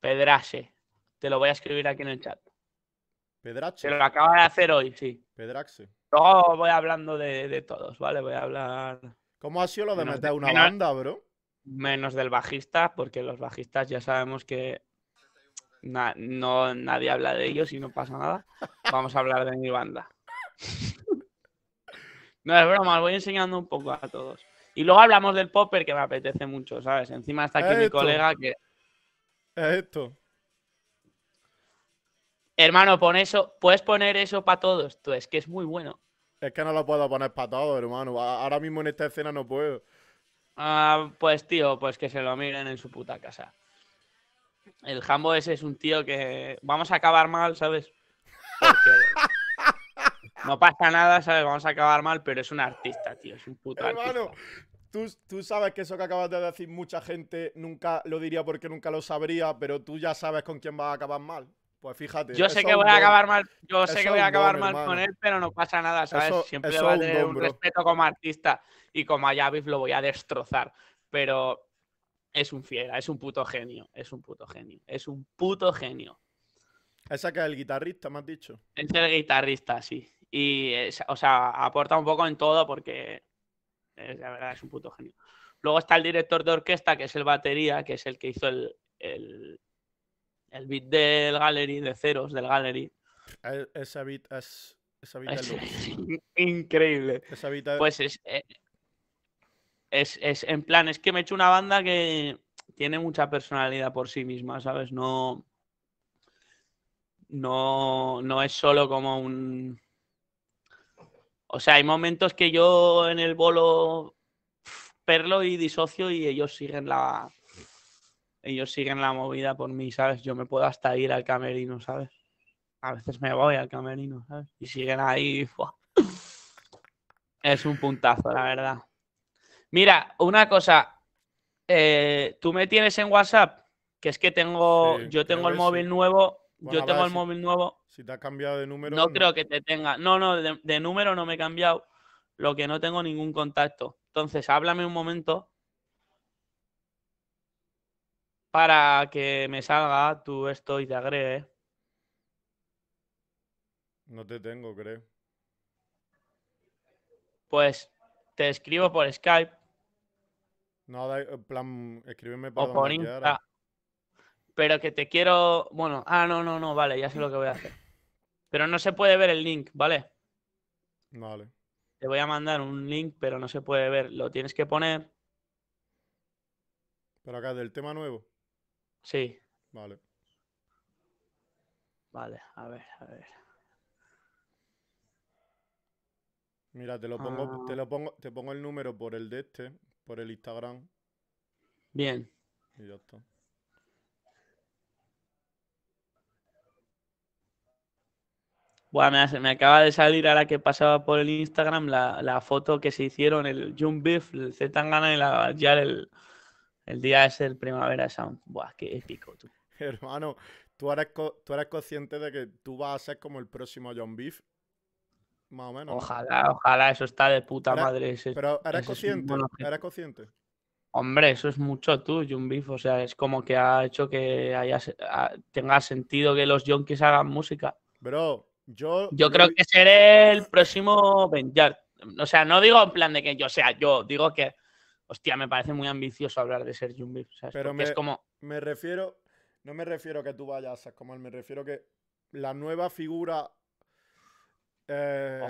Pedrache. Te lo voy a escribir aquí en el chat. ¿Pedrache? Se lo acaba de hacer hoy, sí. ¿Pedraxe? Luego voy hablando de, de todos, ¿vale? Voy a hablar ¿Cómo ha sido lo de Menos meter de- una menos- banda, bro? menos del bajista, porque los bajistas ya sabemos que na- no, nadie habla de ellos y no pasa nada. Vamos a hablar de mi banda. No es broma, os voy enseñando un poco a todos. Y luego hablamos del popper que me apetece mucho, ¿sabes? Encima está aquí mi Esto. colega que. Es esto. Hermano, pon eso, puedes poner eso para todos. Tú, es que es muy bueno. Es que no lo puedo poner para todo, hermano. Ahora mismo en esta escena no puedo. Ah, pues tío, pues que se lo miren en su puta casa. El Jambo ese es un tío que vamos a acabar mal, ¿sabes? Porque no pasa nada, ¿sabes? Vamos a acabar mal, pero es un artista, tío, es un puto Hermano, artista. tú, tú sabes que eso que acabas de decir mucha gente nunca lo diría porque nunca lo sabría, pero tú ya sabes con quién vas a acabar mal. Pues fíjate. Yo sé que voy a acabar mal, yo sé que voy a acabar mal con él, pero no pasa nada, ¿sabes? Eso- Siempre eso va a un tener don, un respeto como artista y como a Yavis lo voy a destrozar, pero es un fiera, es un puto genio, es un puto genio, es un puto genio. Ese que es el guitarrista, me has dicho. Es el guitarrista, sí. Y, o sea, aporta un poco en todo porque, es, la verdad, es un puto genio. Luego está el director de orquesta, que es el batería, que es el que hizo el, el, el beat del Gallery, de ceros del Gallery. E- Ese beat es. Ese beat es, increíble. Ese beat es- Pues es, eh, es, es, en plan, es que me he hecho una banda que tiene mucha personalidad por sí misma, ¿sabes? No, no, no es solo como un... O sea, hay momentos que yo en el bolo perlo y disocio y ellos siguen la... Ellos siguen la movida por mí, ¿sabes? Yo me puedo hasta ir al camerino, ¿sabes? A veces me voy al camerino, ¿sabes? Y siguen ahí. ¡fua! Es un puntazo, la verdad. Mira, una cosa. eh, ¿Tú me tienes en WhatsApp? Que es que tengo. Sí, yo tengo el móvil nuevo. Bueno, yo tengo el móvil nuevo. Si te has cambiado de número. No creo que te tenga. No, no, de, de número no me he cambiado. Lo que no tengo ningún contacto. Entonces, háblame un momento. Para que me salga tú esto y te agregue. No te tengo, creo. Pues te escribo por Skype No, en plan, escríbeme para o por. Insta. Pero que te quiero. Bueno, ah, no, no, no, vale, ya sé lo que voy a hacer. Pero no se puede ver el link, ¿vale? Vale. Te voy a mandar un link, pero no se puede ver. Lo tienes que poner. Pero acá, del tema nuevo. Sí, Vale. vale, a ver, a ver. Mira, te lo pongo, te lo pongo, te pongo el número por el de este, por el Instagram. Bien. Y ya está. Buah, me, hace- me acaba de salir ahora que pasaba por el Instagram la, la foto que se hicieron, el Jump Beef, el Zetangana y la ya el, el día ese del Primavera Sound. Buah, qué épico, tú. Hermano, tú eres, tú eres consciente de que tú vas a ser como el próximo John Beef. Más o menos. ¿no? Ojalá, ojalá, eso está de puta madre. ese- Pero eres es consciente, eres consciente. Hombre, eso es mucho tú, Jump Beef. O sea, es como que ha hecho que haya, tenga sentido que los junkies hagan música. Bro, yo. Creo que seré el próximo Benjar. O sea, no digo en plan de que yo sea yo, digo que, hostia, me parece muy ambicioso hablar de ser. ¿sabes? Pero Porque es me- como, Me refiero. No me refiero a que tú vayas a como él, me refiero que la nueva figura eh,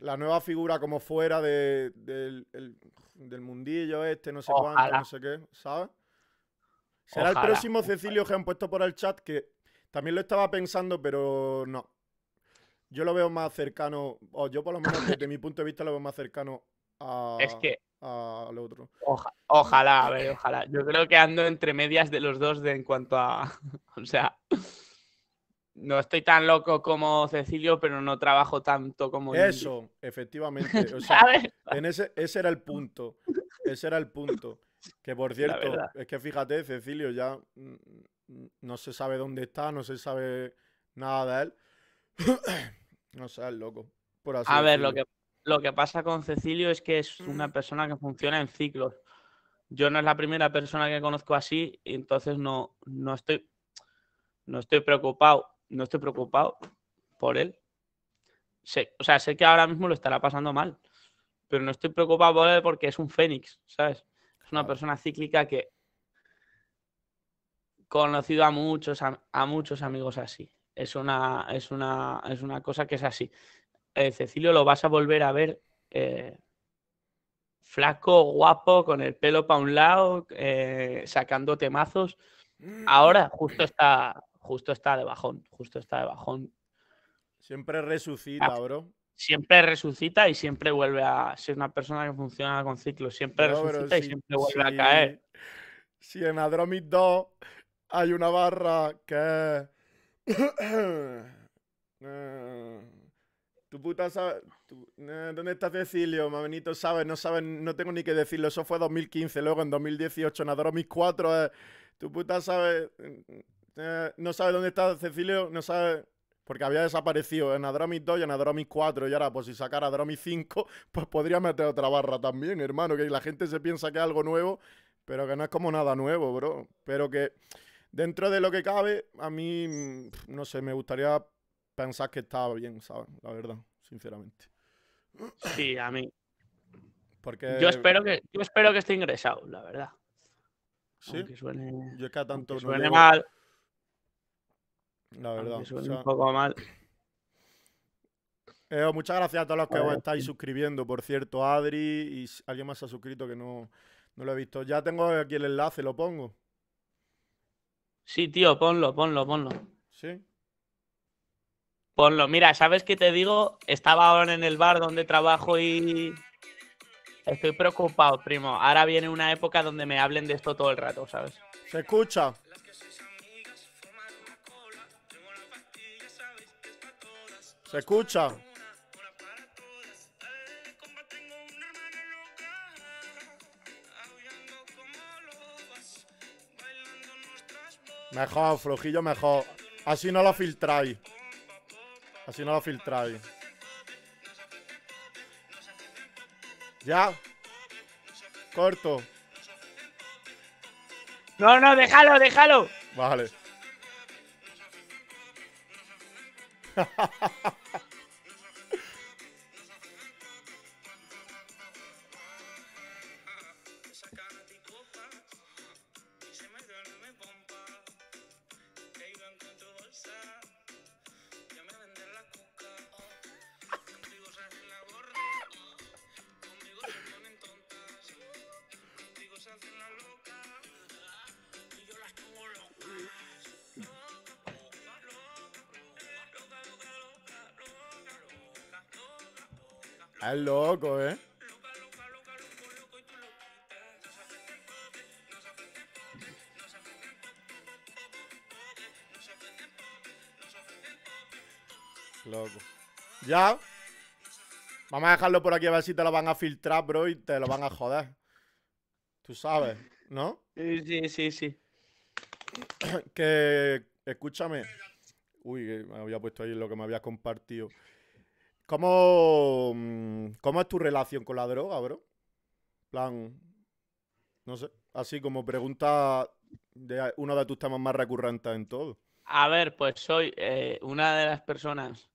la nueva figura como fuera de- del, el- del mundillo este, no sé cuánto, no sé qué, ¿sabes? Será el próximo. Cecilio que han puesto por el chat que también lo estaba pensando, pero no. Yo lo veo más cercano, o yo por lo menos desde mi punto de vista lo veo más cercano a, Es que al otro. Oja- ojalá, a ver, ojalá. Yo creo que ando entre medias de los dos de en cuanto a. O sea. No estoy tan loco como Cecilio, pero no trabajo tanto como Eso, efectivamente. O sea, ¿Sabes? en ese, ese era el punto. Ese era el punto. Que por cierto, es que fíjate, Cecilio ya mm, mm, no se sabe dónde está, no se sabe nada de él. No sé, es loco. Por así A ver, lo que, lo que pasa con Cecilio es que es una persona que funciona en ciclos. Yo no es la primera persona que conozco así, y entonces no, no estoy no estoy preocupado, no estoy preocupado por él. Sé, o sea, sé que ahora mismo lo estará pasando mal, pero no estoy preocupado por él porque es un fénix, ¿sabes? Es una persona cíclica que conocido a muchos, a, a muchos amigos así. Es una, es una, es una cosa que es así. Eh, Cecilio lo vas a volver a ver eh, flaco, guapo, con el pelo para un lado, eh, sacando temazos. Ahora justo está, justo está de bajón, justo está de bajón. Siempre resucita, Ah, bro. Siempre resucita y siempre vuelve a ser una persona que funciona con ciclos. Siempre resucita y si- siempre vuelve si- a caer. Si en Adromit 2 hay una barra que Tu puta sabe. eh, ¿Dónde está Cecilio? Mamenito, sabes, no sabes, no tengo ni que decirlo. Eso fue 2015. Luego en 2018, en Adromit 4, eh, tu puta sabe. eh, no sabe dónde está Cecilio, no sabe. Porque había desaparecido en Adromit 2 y en Adromit 4. Y ahora, pues si sacara Adromit 5, pues podría meter otra barra también, hermano. Que la gente se piensa que es algo nuevo, pero que no es como nada nuevo, bro. Pero que dentro de lo que cabe, a mí, mm, no sé, me gustaría pensar que estaba bien, ¿sabes? La verdad, sinceramente. Sí, a mí. Porque. Yo espero que, yo espero que esté ingresado, la verdad. Sí, Aunque suene, yo es que a tanto no llego, mal, la verdad. o suene sea, un poco mal. eh, muchas gracias a todos los que os estáis suscribiendo, por cierto, Adri y alguien más se ha suscrito que no, no lo he visto. Ya tengo aquí el enlace, lo pongo. Sí, tío, ponlo, ponlo, ponlo. ¿Sí? Ponlo. Mira, ¿sabes qué te digo? Estaba ahora en el bar donde trabajo y estoy preocupado, primo. Ahora viene una época donde me hablen de esto todo el rato, ¿sabes? ¿Se escucha? ¿Se escucha? Mejor, flojillo mejor. Así no lo filtráis. Así no lo filtráis. ¿Ya? Corto. No, no, déjalo, déjalo. Vale. Es loco, ¿eh? Loco. ¿Ya? Vamos a dejarlo por aquí a ver si te lo van a filtrar, bro, y te lo van a joder. Tú sabes, ¿no? Sí, sí, sí, sí. Que, escúchame. Uy, me había puesto ahí lo que me habías compartido. ¿Cómo, mm, ¿Cómo es tu relación con la droga, bro? plan, no sé, así como pregunta de uno de tus temas más recurrentes en todo. A ver, pues soy eh, una de las personas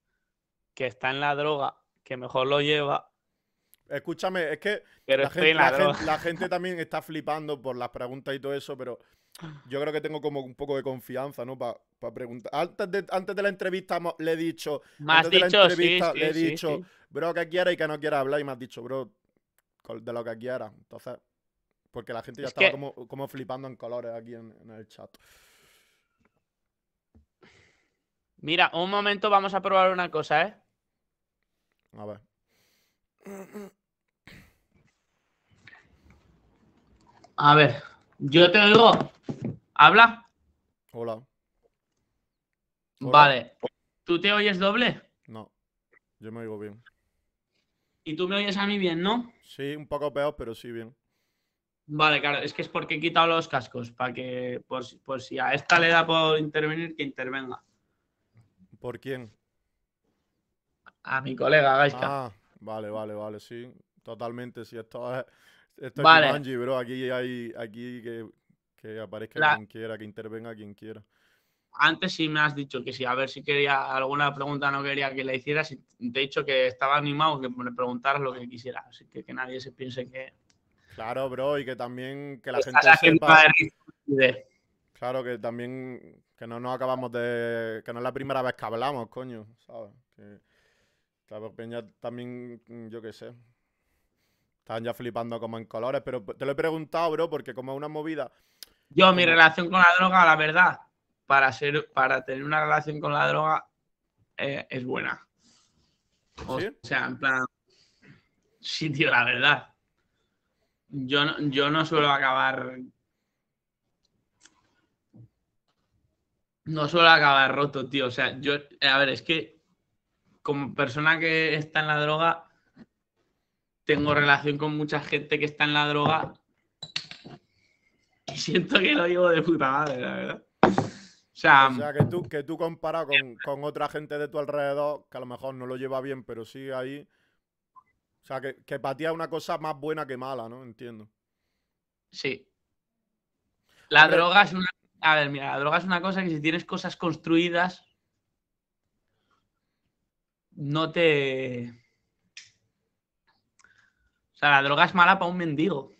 que está en la droga, que mejor lo lleva, Escúchame, es que pero la gente, en la la droga. gen- la gente también está flipando por las preguntas y todo eso, pero yo creo que tengo como un poco de confianza, ¿no? Para preguntar. Antes de, antes de la entrevista le he dicho, Me has antes de la dicho, entrevista sí, le he sí, dicho, sí. bro, que quiera y que no quiera hablar y me has dicho, bro, de lo que quiera. Entonces, porque la gente ya Es estaba que- como, como flipando en colores aquí en, en el chat. Mira, un momento, vamos a probar una cosa, ¿eh? A ver. A ver, yo te oigo. ¿Habla? Hola. Vale. ¿Tú te oyes doble? No, yo me oigo bien. Y tú me oyes a mí bien, ¿no? Sí, un poco peor, pero sí bien. Vale, claro, es que es porque he quitado los cascos, para que, por, si- por si a esta le da por intervenir, que intervenga. ¿Por quién? A mi colega, Gaiska. Ah, vale, vale, vale, sí. Totalmente, sí. Esto es, esto es Vale. Jumanji, bro. Aquí hay, aquí que, que aparezca La- quien quiera, que intervenga quien quiera. Antes sí me has dicho que sí, a ver si quería alguna pregunta no quería que le hicieras y te he dicho que estaba animado, que me preguntaras lo que quisieras. Así que que nadie se piense que Claro, bro, y que también que la estás gente sepa. de- Claro, que también que no nos acabamos de. que no es la primera vez que hablamos, coño, ¿sabes? Que, la peña también, mm, yo qué sé. Estaban ya flipando como en colores, pero te lo he preguntado, bro, porque como es una movida. Yo, mi relación con la droga, la verdad, para ser, para tener una relación con la droga eh, es buena. O ¿Sí? sea, en plan. Sí, tío, la verdad. Yo no, yo no suelo acabar. No suelo acabar roto, tío. O sea, yo. A ver, es que. Como persona que está en la droga. Tengo relación con mucha gente que está en la droga. Y siento que lo llevo de puta madre, la verdad. O sea, O sea, que tú, que tú comparas con, con otra gente de tu alrededor, que a lo mejor no lo lleva bien, pero sí ahí. O sea, que, que para ti es una cosa más buena que mala, ¿no? Entiendo. Sí. La Hombre. droga es una. A ver, mira, la droga es una cosa que si tienes cosas construidas. No te. O sea, la droga es mala para un mendigo.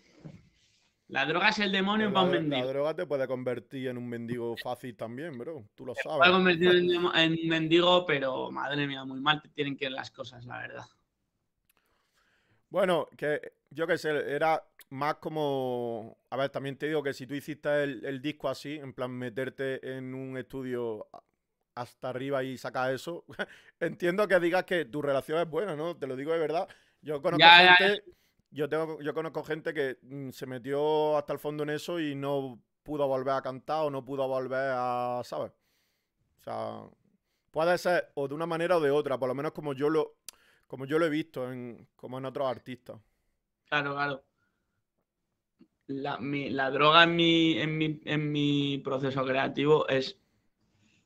La droga es el demonio para un la, la mendigo. droga te puede convertir en un mendigo fácil también, bro. Tú lo Puede sabes. convertir en, un mendigo, pero madre mía, muy mal te tienen que ir las cosas, la verdad. Bueno, que yo qué sé, era más como. A ver, también te digo que si tú hiciste el, el disco así, en plan meterte en un estudio hasta arriba y sacar eso, entiendo que digas que tu relación es buena, ¿no? Te lo digo de verdad. Yo conozco Ya, ya, gente, yo tengo, yo conozco gente que mm, se metió hasta el fondo en eso y no pudo volver a cantar o no pudo volver a, ¿sabes? O sea, puede ser o de una manera o de otra, por lo menos como yo lo, como yo lo he visto en, como en otros artistas. Claro, claro. La, mi- la droga en mi, en, mi, en mi proceso creativo es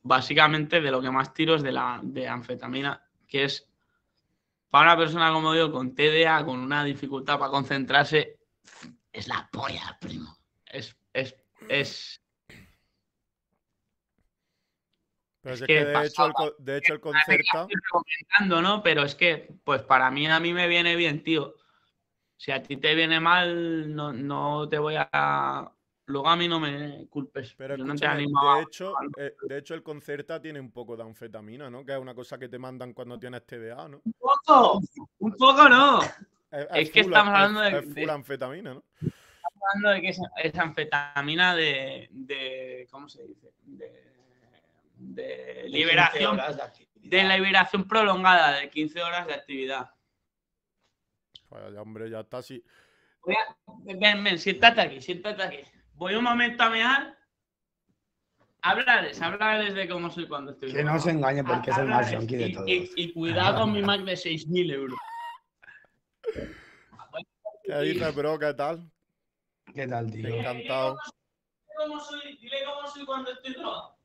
básicamente de lo que más tiro es de la de anfetamina, que es para una persona como yo con TDA, con una dificultad para concentrarse, es la polla, primo. Es, es, es, Pero Es si es que que de hecho, el, de hecho el concerta, recomendando, ¿no? Pero es que, pues para mí, a mí me viene bien, tío. Si a ti te viene mal, no, no te voy a. Luego a mí no me culpes. pero Yo no te animo de hecho, eh, de hecho el concerta tiene un poco de anfetamina, ¿no? Que es una cosa que te mandan cuando tienes TDA, ¿no? Un poco, un poco no. Es, Es que full- estamos es- hablando de- es full de- anfetamina, ¿no? hablando de que es, es anfetamina de, de. ¿Cómo se dice? De, de liberación. De la liberación prolongada de 15 horas de actividad. Pues hombre, ya está así. Ven, ven, siéntate aquí, siéntate aquí. Voy un momento a mear. Háblales, háblales de cómo soy cuando estoy. Que no se engañe porque es el más junkie de todos. Y, y cuidado con mi Mac de 6.000 euros. ¿Qué dices, bro? ¿Qué tal? ¿Qué tal, tío? Encantado. Dile cómo soy, dile cómo soy cuando estoy drogado.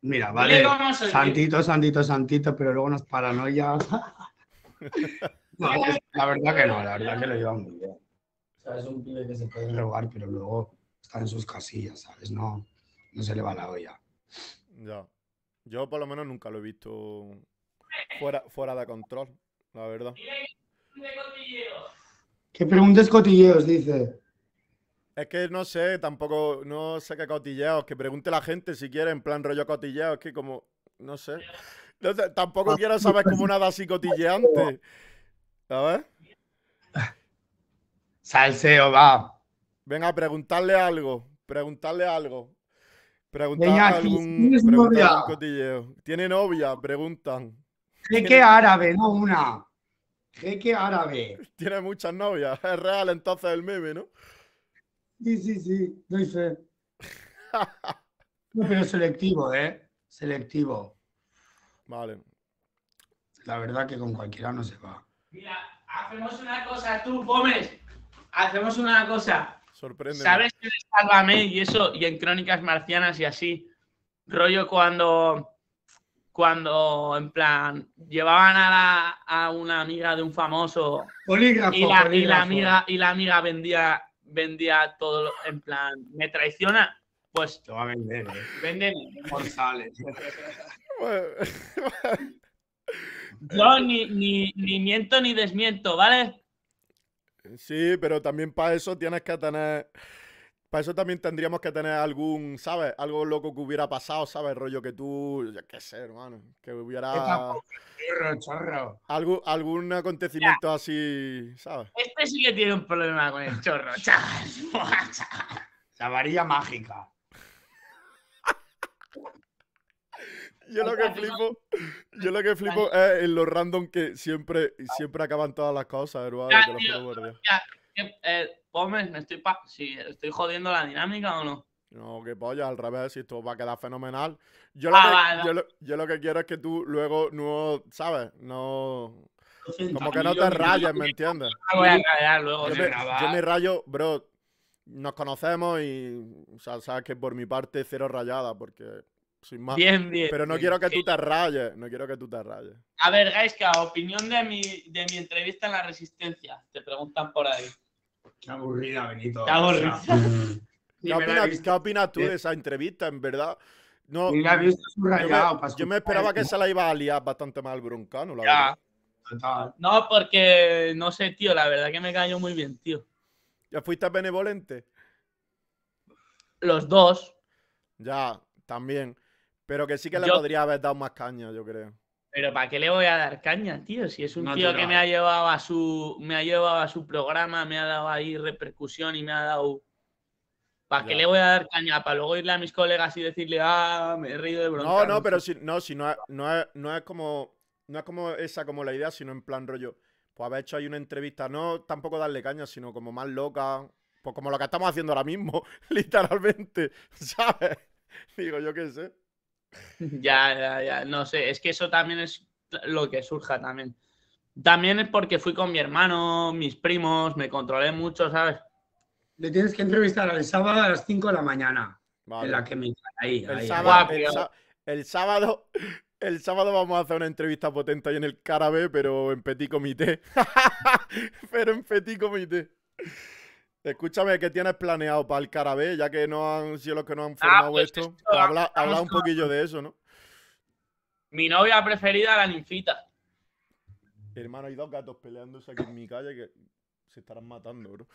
Mira, Dile vale. cómo soy. Santito, santito, santito, pero luego nos paranoia. No, la verdad que no, la verdad que lo lleva muy bien. O sea, es un pibe que se puede drogar, pero luego está en sus casillas, ¿sabes? No, no se le va la olla. Ya. Yo por lo menos nunca lo he visto fuera, fuera de control, la verdad. Que preguntes cotilleos, dice. Es que no sé, tampoco, no sé qué cotilleos, que pregunte la gente si quiere, en plan rollo cotilleo, es que como, no sé. No sé, tampoco quiero saber como nada así cotilleante. ¿Sabes? Salseo, va. Venga, preguntarle algo, preguntarle algo. Preguntar Venga, algún, ¿tienes preguntar novia? algún cotilleo. ¿Tiene novia? Preguntan. Jeque árabe, no una. Jeque árabe. Tiene muchas novias. Es real entonces el meme, ¿no? Sí, sí, sí, doy fe. No, pero selectivo, ¿eh? Selectivo. Vale. La verdad que con cualquiera no se va. Mira, hacemos una cosa, tú, Gómez. Hacemos una cosa. Sorprende. ¿Sabes que en Sálvame y eso, y en Crónicas Marcianas y así, rollo cuando, cuando en plan, llevaban a, la- a una amiga de un famoso Polígrafo, y la, y la amiga, y la amiga vendía, vendía todo, lo- en plan, me traiciona, pues Te va a vender, ¿eh? véndeme. González. Yo ni, ni, ni miento ni desmiento, ¿vale? Sí, pero también para eso tienes que tener. Para eso también tendríamos que tener algún, ¿sabes? Algo loco que hubiera pasado, ¿sabes? Rollo que tú, yo qué sé, hermano. Que hubiera tampoco. Chorro, chorro. algún, algún acontecimiento así, ¿sabes? Este sí que tiene un problema con el chorro, chaval. La varilla mágica. Yo lo que flipo, yo lo que flipo es en lo random que siempre, siempre acaban todas las cosas, hermano. Ya, te lo juro. ¿Qué, eh, me estoy pa sí, estoy jodiendo la dinámica o no? No, que polla, al revés, si esto va a quedar fenomenal. Yo lo, Ah, que, vale, yo, lo, yo lo que quiero es que tú luego no, ¿sabes? No. Como que no te rayes, ¿me entiendes? Me voy a callar luego. Me, yo me rayo, bro. Nos conocemos y. O sea, sabes que por mi parte cero rayada, porque. Sin más. Bien, bien. Pero no bien. quiero que tú te rayes. No quiero que tú te rayes. A ver, Gaiska, opinión de mi, de mi entrevista en La Resistencia. Te preguntan por ahí. Qué aburrida, Benito. Qué aburrida. O sea, ¿Qué opinas, visto. ¿Qué opinas tú Eh. de esa entrevista, en verdad? No, la yo me, yo esperaba que se la iba a liar bastante mal broncano, la Ya. verdad. Total. No, porque no sé, tío, la verdad que me cayó muy bien, tío. ¿Ya fuiste benevolente? Los dos, Ya, también. Pero que sí que le Yo- podría haber dado más caña, yo creo. pero ¿para qué le voy a dar caña, tío? Si es un No tío que me ha llevado a su me ha llevado a su programa, me ha dado ahí repercusión y me ha dado ¿Para qué le voy a dar caña? ¿Para luego irle a mis colegas y decirle, ah, me he reído de bronca? No, no, pero si no, si no es, no es, no es como no es como esa como la idea, sino en plan rollo, pues haber hecho ahí una entrevista, no tampoco darle caña, sino como más loca, pues como lo que estamos haciendo ahora mismo, literalmente, ¿sabes? Digo, yo qué sé. Ya, ya, ya, no sé, es que eso también es lo que surja también. También es porque fui con mi hermano, mis primos, me controlé mucho, ¿sabes? Le tienes que entrevistar el sábado a las 5 de la mañana. Vale. En la que me ahí, El ahí, ahí. sábado, Guapi, el, el sábado, el sábado vamos a hacer una entrevista potente ahí en el Carabe, pero en petit comité. pero en petit comité. Escúchame, ¿qué tienes planeado para el Carabe? Ya que no han sido los que no han formado pues esto. esto, habla, un poquillo de eso, ¿no? Mi novia preferida, la ninfita. Hermano, hay dos gatos peleándose aquí en mi calle que se estarán matando, bro.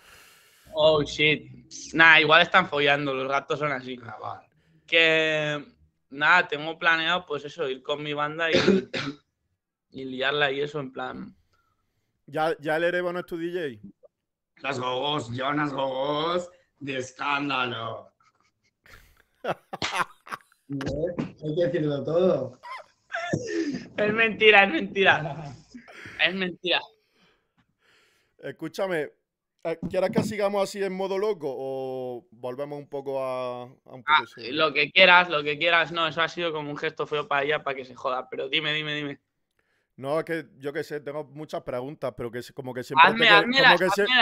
Oh, shit. Nada, igual están follando, los gatos son así. Grabar. Que, nada, tengo planeado, pues eso, ir con mi banda y, y liarla y eso, en plan... ¿Ya, ya el Erebo no es tu DJ? Las gogos, Jonas Gogos de escándalo. Hay que decirlo todo. Es mentira, es mentira. Es mentira. Escúchame, eh, ¿quieres que sigamos así en modo loco o volvemos un poco a, a un poco Ah, lo que quieras, lo que quieras. No, eso ha sido como un gesto feo para ella, para que se joda. Pero dime, dime, dime. No, es que yo qué sé, tengo muchas preguntas, pero que como que siempre, Hazme, te,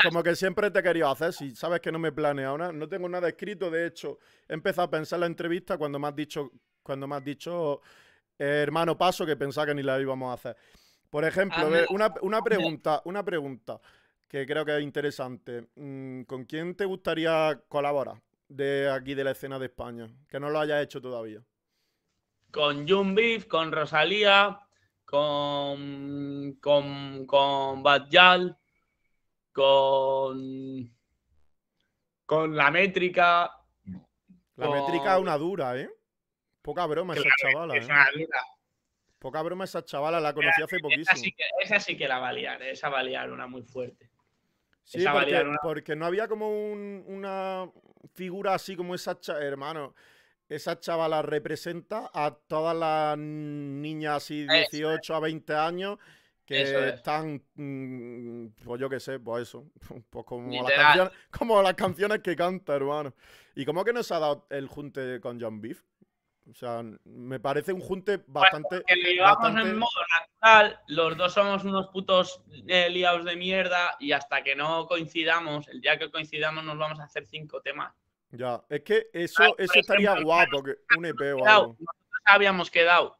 como, que como siempre te he querido hacer. Si sabes que no me planeado nada, no tengo nada escrito. De hecho, he empezado a pensar la entrevista cuando me has dicho, cuando me has dicho, eh, hermano Paso, que pensaba que ni la íbamos a hacer. Por ejemplo, una, una pregunta, una pregunta que creo que es interesante. Mm, ¿Con quién te gustaría colaborar de aquí de la escena de España? Que no lo hayas hecho todavía. Con Jun Beef, con Rosalía, con. con. con con. con la métrica. La con- métrica es una dura, ¿eh? Poca broma esa chavala, es ¿eh? una dura. Poca broma esa chavala, la conocí hace Esa poquísimo. sí, que, esa sí que la va a liar, esa va a liar una muy fuerte. Sí, esa porque, una- porque no había como un- una figura así como esa hermano. Esa chavala representa a todas las niñas así Eso 18 a 20 años que es. están, mm, pues yo qué sé, pues eso, pues como las, canciones, como las canciones que canta, hermano. ¿Y cómo que nos ha dado el junte con John Beef? O sea, me parece un junte bastante... Que lo llevamos bastante- en modo natural, los dos somos unos putos eh, liados de mierda y hasta que no coincidamos, el día que coincidamos nos vamos a hacer cinco temas. Ya, es que eso, eso estaría ejemplo, guapo, que un EP o algo. nosotros habíamos quedado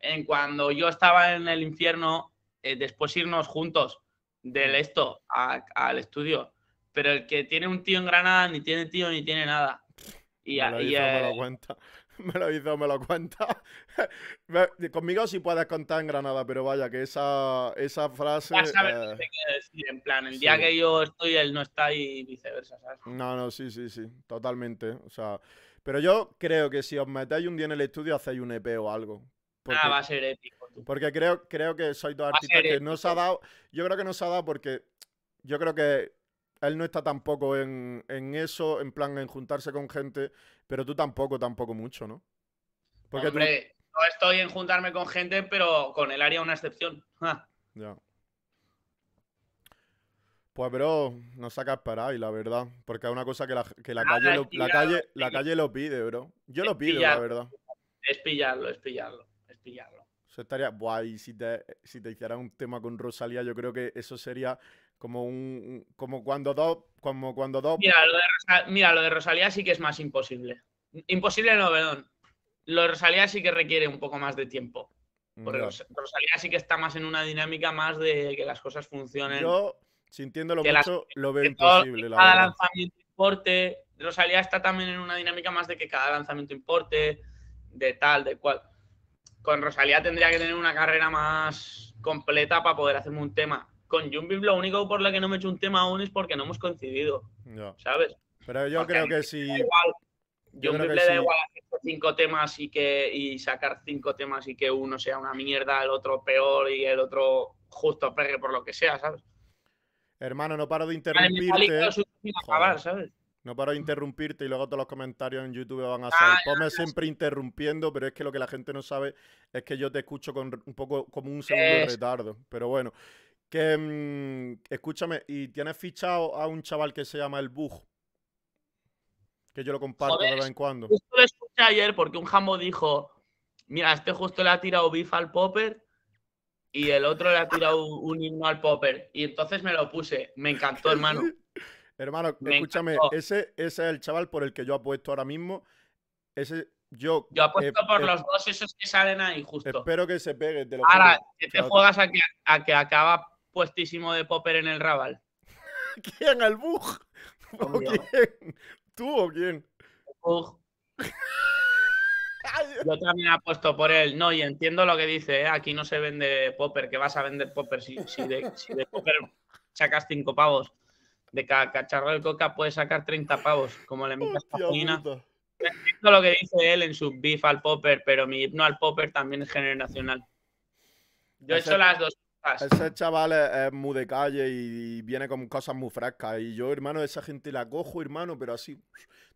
en cuando yo estaba en el infierno, eh, después irnos juntos del esto a- al estudio. Pero el que tiene un tío en Granada ni tiene tío ni tiene nada. Y, y, eh. Me lo hizo, me lo cuenta. Conmigo sí puedes contar en Granada, pero vaya, que esa, esa frase. ya sabes lo eh, que te decir. En plan, el día que yo estoy, él no está y viceversa, ¿sabes? No, no, sí, sí, sí, totalmente. O sea, pero yo creo que si os metéis un día en el estudio, hacéis un EP o algo. Porque, Ah, va a ser épico. tú. porque creo, creo que sois dos artistas que no se ha dado. Yo creo que no se ha dado porque yo creo que él no está tampoco en, en eso, en plan, en juntarse con gente, pero tú tampoco, tampoco mucho, ¿no? Porque tú- Hombre, no estoy en juntarme con gente, pero con él haría una excepción. Ja. Ya. Pues, bro, no saca esperar, y la verdad. Porque es una cosa que la, que la Nada, calle, lo, la, calle, la calle lo pide, bro. Yo lo pido, la verdad. Es pillarlo, es pillarlo, es pillarlo. Eso estaría. Buah, y si te, si te hiciera un tema con Rosalía, yo creo que eso sería como un. como cuando dos. Como cuando dos. Mira lo, de Rosa- mira, lo de Rosalía sí que es más imposible. Imposible no, perdón. Lo de Rosalía sí que requiere un poco más de tiempo. Porque Ya. Ros- Rosalía sí que está más en una dinámica más de que las cosas funcionen. Yo, sintiéndolo las- mucho, lo veo imposible, la cada verdad. lanzamiento importe. Rosalía está también en una dinámica más de que cada lanzamiento importe, de tal, de cual. Con Rosalía tendría que tener una carrera más completa para poder hacerme un tema. Con Jumbib lo único por lo que no me he hecho un tema aún es porque no hemos coincidido, Ya. ¿sabes? Pero yo Porque creo que me si. Yo creo Jumbib que le da sí. igual hacer cinco temas y que y sacar cinco temas y que uno sea una mierda, el otro peor y el otro justo pegue por lo que sea, ¿sabes? Hermano, no paro de interrumpirte. acabar, ¿sabes? No paro de interrumpirte y luego todos los comentarios en YouTube van a Ah, ser. ya, Ponme ya, siempre interrumpiendo, pero es que lo que la gente no sabe es que yo te escucho con un poco como un segundo de Es- retardo. Pero bueno, que mm, escúchame, ¿y tienes fichado a un chaval que se llama El Bug? Que yo lo comparto Joder, de vez en cuando. Justo lo escuché ayer porque un jambo dijo, mira, este justo le ha tirado beef al popper y el otro le ha tirado un himno al popper. Y entonces me lo puse. Me encantó, hermano. Hermano, Me escúchame, encantó. ese, ese es el chaval por el que yo apuesto ahora mismo. Ese, yo, Yo apuesto eh, por eh, los dos esos que salen ahí, justo. espero que se pegue, te lo Ahora, que te juegas a que, a que acaba puestísimo de popper en el Raval. ¿Quién? ¿El Bug? ¿O Obvio. quién? ¿Tú o quién? Yo también apuesto por él. No, y entiendo lo que dice, ¿eh? aquí no se vende popper, que vas a vender popper si, si de, si de popper sacas cinco pavos. De cada cacharro de coca puedes sacar 30 pavos, como le metas puta. Entiendo lo que dice él en su beef al popper, pero mi himno al popper también es generacional. Yo he hecho las dos. Ese chaval es, es muy de calle y, viene con cosas muy frescas. Y yo, hermano, esa gente la cojo, hermano, pero así.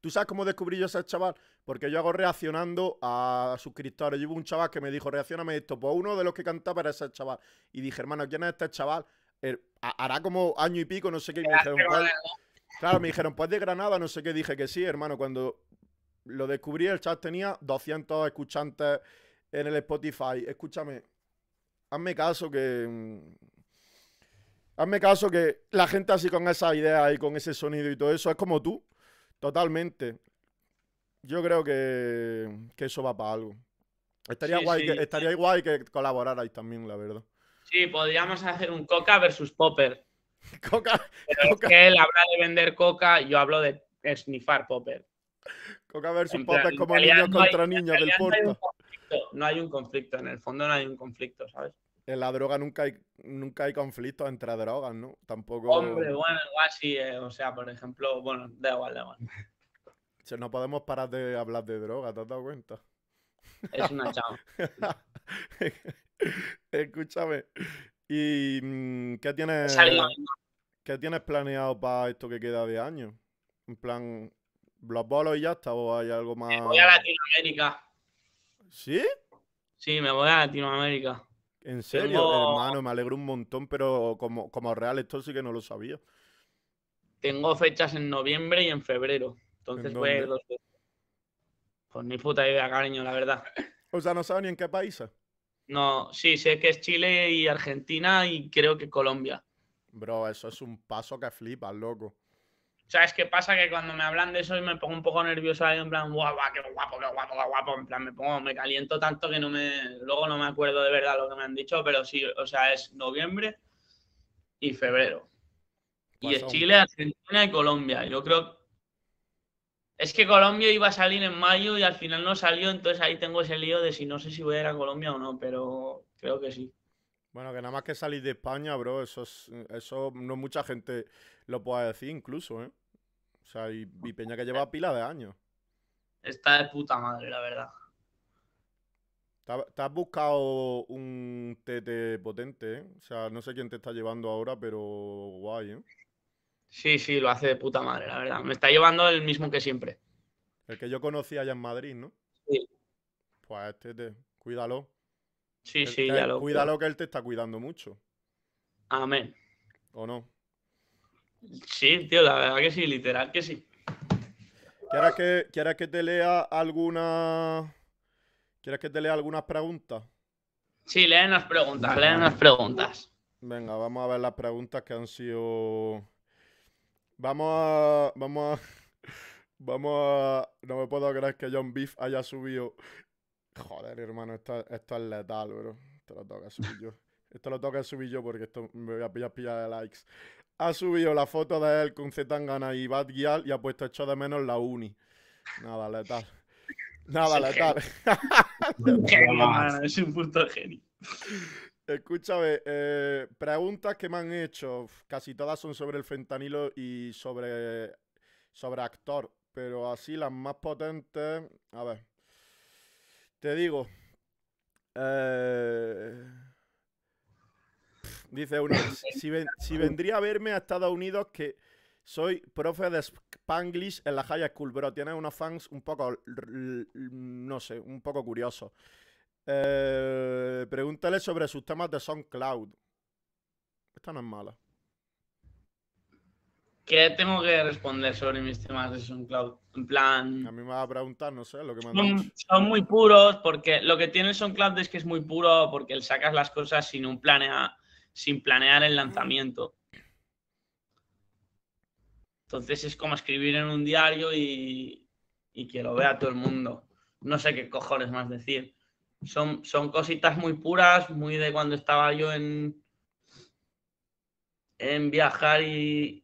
¿Tú sabes cómo descubrí yo a ese chaval? Porque yo hago reaccionando a suscriptores. Yo hubo un chaval que me dijo, reaccioname esto. Pues uno de los que cantaba era ese chaval. Y dije, hermano, ¿quién es este chaval? Er- ha- hará como año y pico, no sé qué. Y me dijeron, pues, claro, me dijeron, pues de Granada, no sé qué. Dije que sí, hermano. Cuando lo descubrí, el chat tenía 200 escuchantes en el Spotify. Escúchame, hazme caso que. mm, Hazme caso que la gente así con esa idea y con ese sonido y todo eso es como tú. Totalmente. Yo creo que, que eso va para algo. Estaría Sí, guay sí. que estaría guay que colaborarais también, la verdad. Sí, podríamos hacer un coca versus popper. Coca, Pero es que él habla de vender coca, yo hablo de snifar popper. Coca versus En plan, Pop es en como niños contra niños del Porta. Conflicto, No hay un conflicto, en el fondo no hay un conflicto, ¿sabes? En la droga nunca hay, nunca hay conflictos entre drogas, ¿no? Tampoco. Hombre, bueno, igual sí. eh, o sea, por ejemplo, bueno, da igual, da igual. Sea, no podemos parar de hablar de droga, ¿te has dado cuenta? Es una chava. Escúchame. ¿Y mm, qué tienes, qué tienes planeado para esto que queda de año? En plan, ¿los bolos y ya está? ¿O hay algo más? Me voy a Latinoamérica. ¿Sí? Sí, me voy a Latinoamérica. ¿En serio? Tengo- Hermano, me alegro un montón, pero como, como real esto sí que no lo sabía. Tengo fechas en noviembre y en febrero. Entonces ¿En voy a ir dos veces. Pues ni puta idea, cariño, la verdad. O sea, no sabes ni en qué países. No, sí, sé que es Chile y Argentina y creo que Colombia. Bro, eso es un paso que flipas, loco. ¿Sabes qué pasa? Que cuando me hablan de eso me pongo un poco nervioso ahí, en plan, guau, guau, qué guapo, qué guapo, qué guapo. En plan, me pongo, me caliento tanto que no me. Luego no me acuerdo de verdad lo que me han dicho, pero sí, o sea, es noviembre y febrero. Y Pues es Chile, Argentina y Colombia. Yo creo. Es que Colombia iba a salir en mayo y al final no salió, entonces ahí tengo ese lío de si no sé si voy a ir a Colombia o no, pero creo que sí. Bueno, que nada más que salir de España, bro, eso es, eso no mucha gente lo puede decir incluso, ¿eh? O sea, y, y Peña que lleva pila de años. Está de puta madre, la verdad. ¿Te ha- te has buscado un TT potente, ¿eh? O sea, no sé quién te está llevando ahora, pero guay, ¿eh? Sí, sí, lo hace de puta madre, la verdad. Me está llevando el mismo que siempre. El que yo conocí allá en Madrid, ¿no? Sí. Pues TT, cuídalo. Sí, sí, ya lo. Cuídalo que él te está cuidando mucho, Amén. ¿o no? Sí, tío, la verdad que sí, literal que sí. ¿Quieres que, ¿Quieres que te lea alguna... ¿Quieres que te lea algunas preguntas? Sí, leen las preguntas, leen las preguntas. Venga, vamos a ver las preguntas que han sido. Vamos a. Vamos a. Vamos a. No me puedo creer que John Beef haya subido. Joder, hermano, esto, esto es letal, bro. Esto lo tengo que subir yo. Esto lo tengo que subir yo porque esto me voy a pillar, pillar de likes. Ha subido la foto de él con Zetangana y Bad Gyal y ha puesto hecho de menos la uni. Nada, letal. Nada, Es letal. Genio, es un puto genio. Escúchame, eh, preguntas que me han hecho, casi todas son sobre el fentanilo y sobre, sobre actor, pero así las más potentes, a ver, te digo, eh, dice uno, si, ven- si vendría a verme a Estados Unidos que soy profe de Spanglish en la high school, pero tiene unos fans un poco, no sé, un poco curiosos. Eh, pregúntale sobre sus temas de SoundCloud. Esta no es mala. ¿Qué tengo que responder sobre mis temas de SoundCloud? En plan, A mí me va a preguntar, no sé, lo que me han son, dicho. son muy puros porque lo que tiene el SoundCloud es que es muy puro porque sacas las cosas sin un planea, sin planear el lanzamiento. Entonces es como escribir en un diario y, que lo vea todo el mundo. No sé qué cojones más decir. Son, son cositas muy puras, muy de cuando estaba yo en, en viajar y,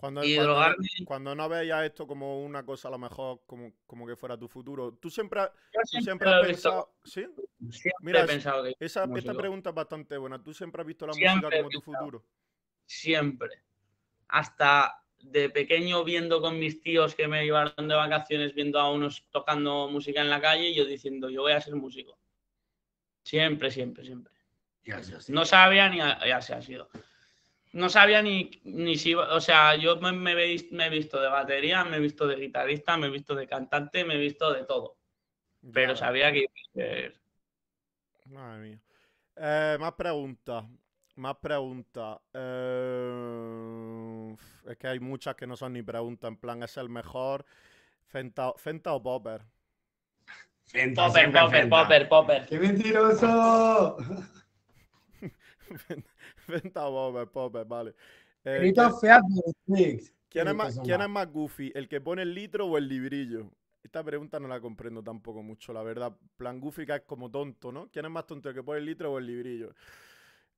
Cuando, y cuando, drogarme. cuando no veías esto como una cosa, a lo mejor como, como que fuera tu futuro. Tú siempre, Yo tú siempre lo has pensado. ¿Sí? siempre Mira, he pensado que Esa, esta músico. pregunta es bastante buena. ¿Tú siempre has visto la Siempre música como tu futuro? siempre. Hasta de pequeño viendo con mis tíos que me llevaron de vacaciones viendo a unos tocando música en la calle y yo diciendo, yo voy a ser músico. Siempre, siempre, siempre. Y así, así. No sabía ni, a- ya se ha sido. No sabía ni, ni si, iba- o sea, yo me, me, me he visto de batería, me he visto de guitarrista, me he visto de cantante, me he visto de todo. Pero sabía que iba a ser- Madre mía. Eh, más preguntas. Más preguntas. Eh, es que hay muchas que no son ni preguntas. En plan, ¿es el mejor Fenta, Fenta o Popper? Fenta, Popper, popper, Fenta. popper, popper. ¡Qué mentiroso! O Popper, Popper, vale. Eh, Grito ¿quién, quién es más, quién más. es más goofy? ¿El que pone el litro o el librillo? Esta pregunta no la comprendo tampoco mucho, la verdad. Plan goofy que es como tonto, ¿no? ¿Quién es más tonto, el que pone el litro o el librillo?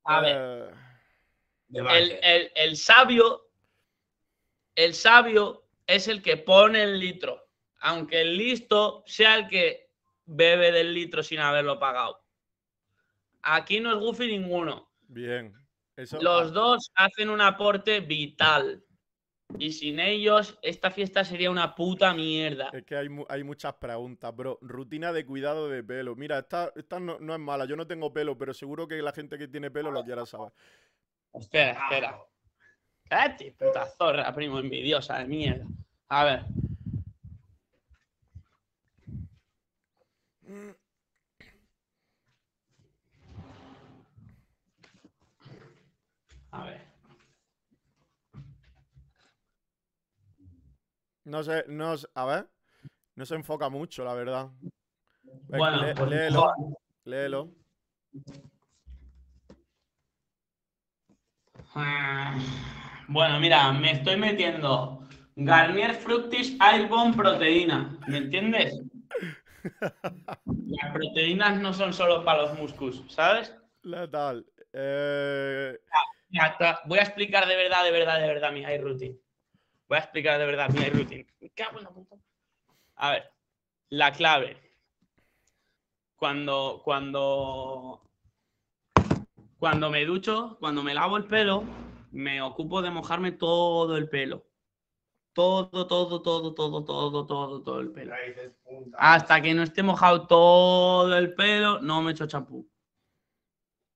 A ver. Eh, el- el sabio, el sabio es el que pone el litro, aunque el listo sea el que bebe del litro sin haberlo pagado. Aquí no es Goofy ninguno. Bien. Eso, Los ah, dos hacen un aporte vital. Y sin ellos, esta fiesta sería una puta mierda. Es que hay, mu- hay muchas preguntas, bro. Rutina de cuidado de pelo. Mira, esta, esta no, no es mala. Yo no tengo pelo, pero seguro que la gente que tiene pelo lo quiera saber. Espera, espera. Cállate, puta zorra, primo, envidiosa de mierda. A ver. A ver. No sé, no A ver. No se enfoca mucho, la verdad. Bueno, lé- pues léelo, léelo. Ah, Bueno, mira, me estoy metiendo Garnier Fructis Airbone Proteína. ¿Me entiendes? Las proteínas no son solo para los músculos, ¿sabes? Letal. Eh, Voy a explicar de verdad, de verdad, de verdad mi high routine. Voy a explicar de verdad mi puta. A ver, la clave. Cuando, cuando, cuando me ducho, cuando me lavo el pelo, me ocupo de mojarme todo el pelo. Todo, todo, todo, todo, todo, todo, todo el pelo. Hasta que no esté mojado todo el pelo, no me echo champú.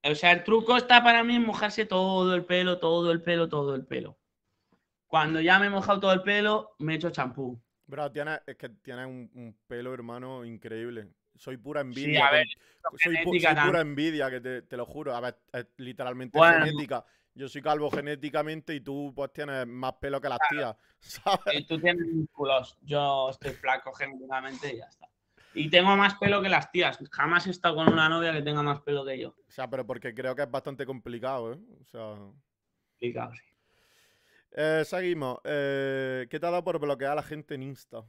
O sea, el truco está para mí en mojarse todo el pelo, todo el pelo, todo el pelo. Cuando ya me he mojado todo el pelo, me echo champú. bro, tienes, es que tienes un, un pelo, hermano, increíble. Soy pura envidia. Sí, a ver, soy, pu- genética soy pura envidia, que te, te lo juro. A ver, es literalmente Bueno. genética. Yo soy calvo genéticamente y tú pues tienes más pelo que las tías, ¿sabes? Y tú tienes músculos. Yo estoy flaco genéticamente y ya está. Y tengo más pelo que las tías. Jamás he estado con una novia que tenga más pelo que yo. O sea, pero porque creo que es bastante complicado, ¿eh? O sea... Complicado, sí. Eh, seguimos. Eh, ¿Qué te ha dado por bloquear a la gente en Insta?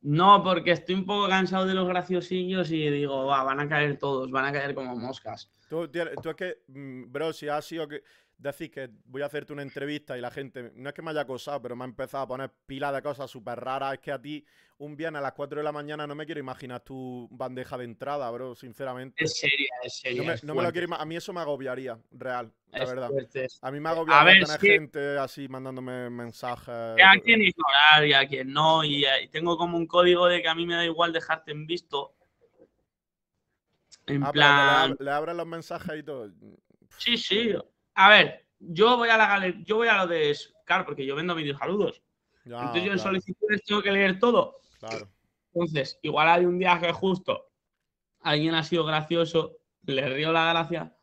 No, porque estoy un poco cansado de los graciosillos y digo, va, van a caer todos, van a caer como moscas. Tú, tú es que, mm, bro, si ha sido que decís que voy a hacerte una entrevista y la gente, no es que me haya acosado, pero me ha empezado a poner pila de cosas súper raras. Es que a ti, un viernes a las 4 de la mañana, no me quiero imaginar tu bandeja de entrada, bro, sinceramente. Es seria, es seria. No me, es no me lo quiero A mí eso me agobiaría, real, la es verdad. fuerte, A mí me agobiaría ver, tener sí. gente así mandándome mensajes. A quien ignorar y a quien no. Y, eh, y tengo como un código de que a mí me da igual dejarte en visto. En Ah, le plan. ab- le abres los mensajes y todo. Sí, sí. A ver, yo voy a la galería, yo voy a lo de. Claro, porque yo vendo vídeos saludos. Ya, Entonces yo en claro, solicitudes tengo que leer todo. claro. Entonces, igual hay un día que justo alguien ha sido gracioso, le río la gracia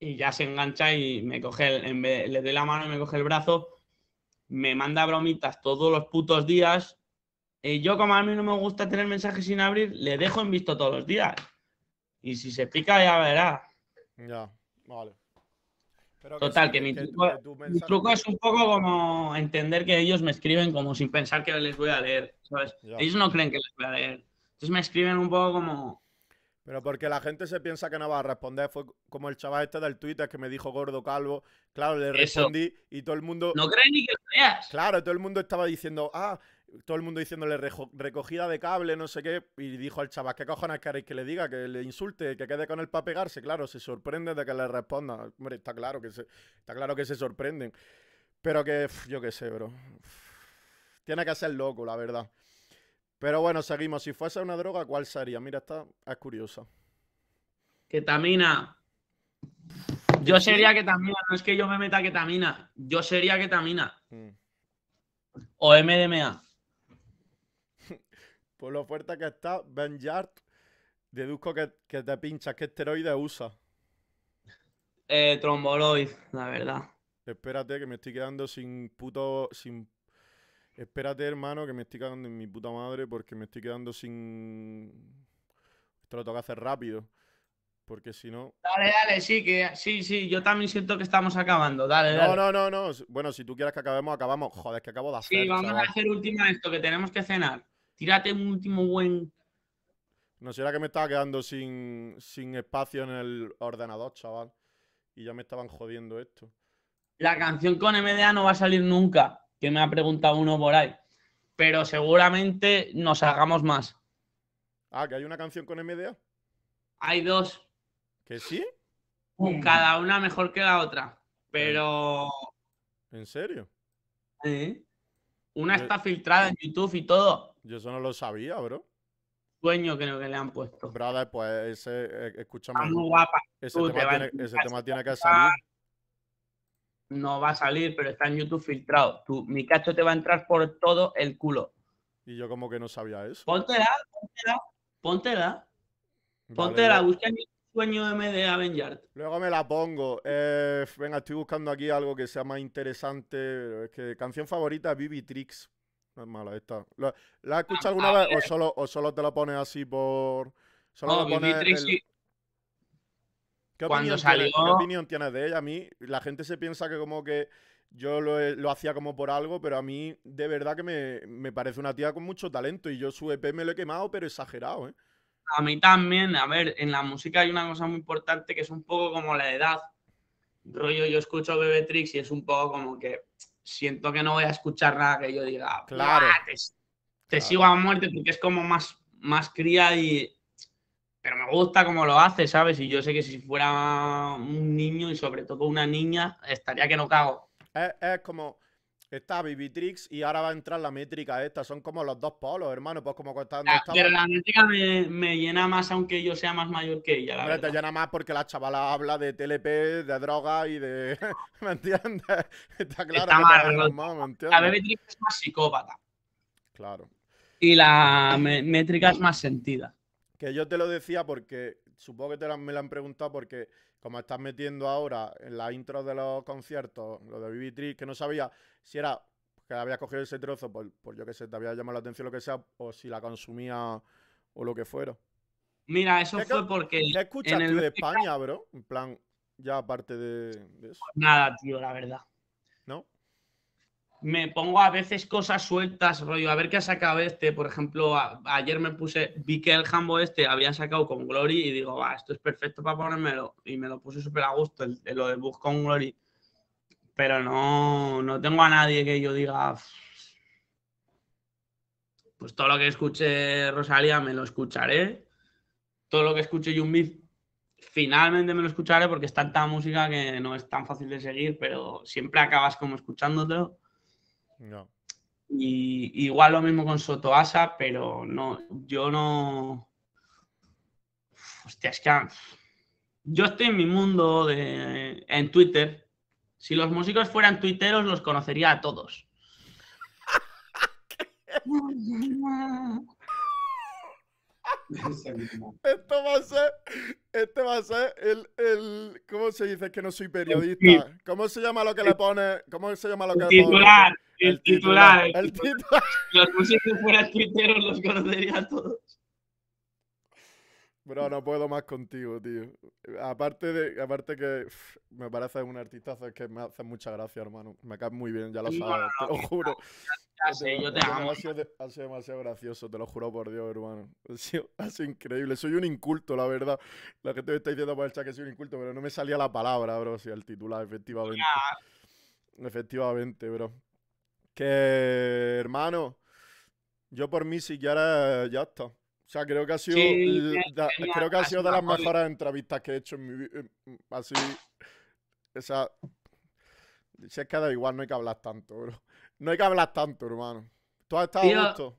y ya se engancha y me coge, el- en vez, le doy la mano y me coge el brazo, me manda bromitas todos los putos días. Y yo, como a mí no me gusta tener mensajes sin abrir, le dejo en visto todos los días. Y si se pica, ya verá. Ya, vale. Pero Total, que mi truco- Mi es un poco como entender que ellos me escriben como sin pensar que les voy a leer, ¿sabes? Ya. Ellos no creen que les voy a leer. Entonces me escriben un poco como, Pero porque la gente se piensa que no va a responder. Fue como el chaval este del Twitter que me dijo gordo calvo. Claro, le Eso. respondí y todo el mundo. no creen ni que lo leas. Claro, todo el mundo estaba diciendo, ah, todo el mundo diciéndole rejo- recogida de cable, no sé qué. Y dijo el chaval, ¿qué cojones queréis que le diga? Que le insulte, que quede con él para pegarse. Claro, se sorprende de que le responda. Hombre, está claro que se, está claro que se sorprenden. Pero que, yo qué sé, bro. Tiene que ser loco, la verdad. Pero bueno, seguimos. Si fuese una droga, ¿cuál sería? Mira, esta es curiosa. Ketamina. Yo sería ketamina, no es que yo me meta ketamina. Yo sería ketamina. Mm. O MDMA. Por lo fuerte que está, Ben Yard, deduzco que, que te pinchas. ¿Qué esteroide usa? Eh, tromboloid, la verdad. Espérate, que me estoy quedando sin puto. sin. Espérate, hermano, que me estoy quedando en mi puta madre porque me estoy quedando sin. Esto lo tengo que hacer rápido. Porque si no. Dale, dale, sí, que sí, sí, yo también siento que estamos acabando. Dale, dale. No, no, no, no. Bueno, si tú quieres que acabemos, acabamos. Joder, que acabo de hacer. sí, vamos chaval. a hacer última esto, que tenemos que cenar. Tírate un último buen. No sé, era que me estaba quedando sin, sin espacio en el ordenador, chaval. Y ya me estaban jodiendo esto. La canción con MDA no va a salir nunca, que me ha preguntado uno por ahí. Pero seguramente nos hagamos más. Ah, que hay una canción con MDA. Hay dos. ¿Que sí? Cada una mejor que la otra. Pero. ¿En serio? ¿eh? Una está filtrada en YouTube y todo. Yo eso no lo sabía, bro. Sueño creo que le han puesto. Brother, pues ese, eh, escúchame, Está muy guapa. ese, tú tema tiene, ese tema tiene que salir. No va a salir, pero está en YouTube filtrado. Tú, mi cacho te va a entrar por todo el culo. Y yo como que no sabía eso. Póntela, póntela, póntela. Vale, Póntela, busca en sueño M de Avengard. Luego me la pongo. Eh, venga, estoy buscando aquí algo que sea más interesante. Es que canción favorita, Bibi Tricks. No es mala esta. ¿La, la has escuchado alguna a vez o solo, o solo te lo pones así por. Solo No, lo pones el-. ¿Qué cuando opinión, tienes, salió- qué opinión tienes de ella? A mí, la gente se piensa que como que yo lo, lo hacía como por algo, pero a mí de verdad que me, me parece una tía con mucho talento y yo su EP me lo he quemado, pero exagerado, ¿eh? A mí también, a ver, en la música hay una cosa muy importante que es un poco como la edad. Rollo, yo escucho Bebetrix y es un poco como que siento que no voy a escuchar nada que yo diga, Claro. "Buah, te, te Claro. sigo a muerte porque es como más, más cría y... Pero me gusta cómo lo hace, ¿sabes? Y yo sé que si fuera un niño y sobre todo una niña, estaría que no cago. Es, es como. Está Bibitrix y ahora va a entrar la métrica esta. Son como los dos polos, hermano. Pues como cuando La- pero la música me, me llena más aunque yo sea más mayor que ella, la Hombre, te llena más porque la chavala habla de TLP, de droga y de. ¿Me entiendes? Está claro Está que mal, ¿no? más, ¿me La entiendes? Bebetrix es más psicópata. Claro. y la me- métrica es más sentida. Que yo te lo decía porque supongo que te la- me lo han preguntado porque como estás metiendo ahora en la intro de los conciertos, lo de Bibi que no sabía si era que había cogido ese trozo por, por yo que sé, te había llamado la atención lo que sea, o si la consumía o lo que fuera. Mira, eso ¿Qué fue porque ¿Qué escuchas en el tú de España, bro? En plan, ya aparte de, de eso, nada, tío, la verdad. Me pongo a veces cosas sueltas, rollo, a ver qué ha sacado este. Por ejemplo, ayer me puse, vi que el Jambo este había sacado con Glory y digo, va, esto es perfecto para ponérmelo. Y me lo puse súper a gusto, el, el- lo de Bug con Glory. Pero no, no tengo a nadie que yo diga, pues todo lo que escuche Rosalía me lo escucharé. Todo lo que escuche Yumbif finalmente me lo escucharé porque es tanta música que no es tan fácil de seguir, pero siempre acabas como escuchándotelo. No. Y igual lo mismo con Sotoasa, pero no, yo no. Hostia, es que yo estoy en mi mundo de, en Twitter. Si los músicos fueran tuiteros, los conocería a todos. Esto va a ser, este va a ser el, el, ¿cómo se dice? Es que no soy periodista. ¿Cómo se llama lo que le pone? ¿Cómo se llama lo que le pone? El titular. El el titular. titular. Si los músicos fueran tuiteros, los conocería a todos. Bro, no puedo más contigo, tío. Aparte de, aparte que me parece un artistazo es que me hace mucha gracia, hermano. Me cae muy bien, ya lo No, sabes, te lo juro. Ya sé, yo te amo. Ha sido, de- ha sido demasiado gracioso, te lo juro por Dios, hermano. Ha sido, ha sido increíble. Soy un inculto, la verdad. La gente me está diciendo por el chat que soy un inculto, pero no me salía la palabra, bro. Sí, el titular, efectivamente. Efectivamente, bro. Que, hermano, yo por mí si quieres, ya está. O sea, creo que ha sido, Sí, creo que ha sido de las mejores entrevistas que he hecho en mi vida. Así, o sea, si es que da igual, no hay que hablar tanto, bro. No hay que hablar tanto, hermano. ¿Tú has estado Tío, a gusto?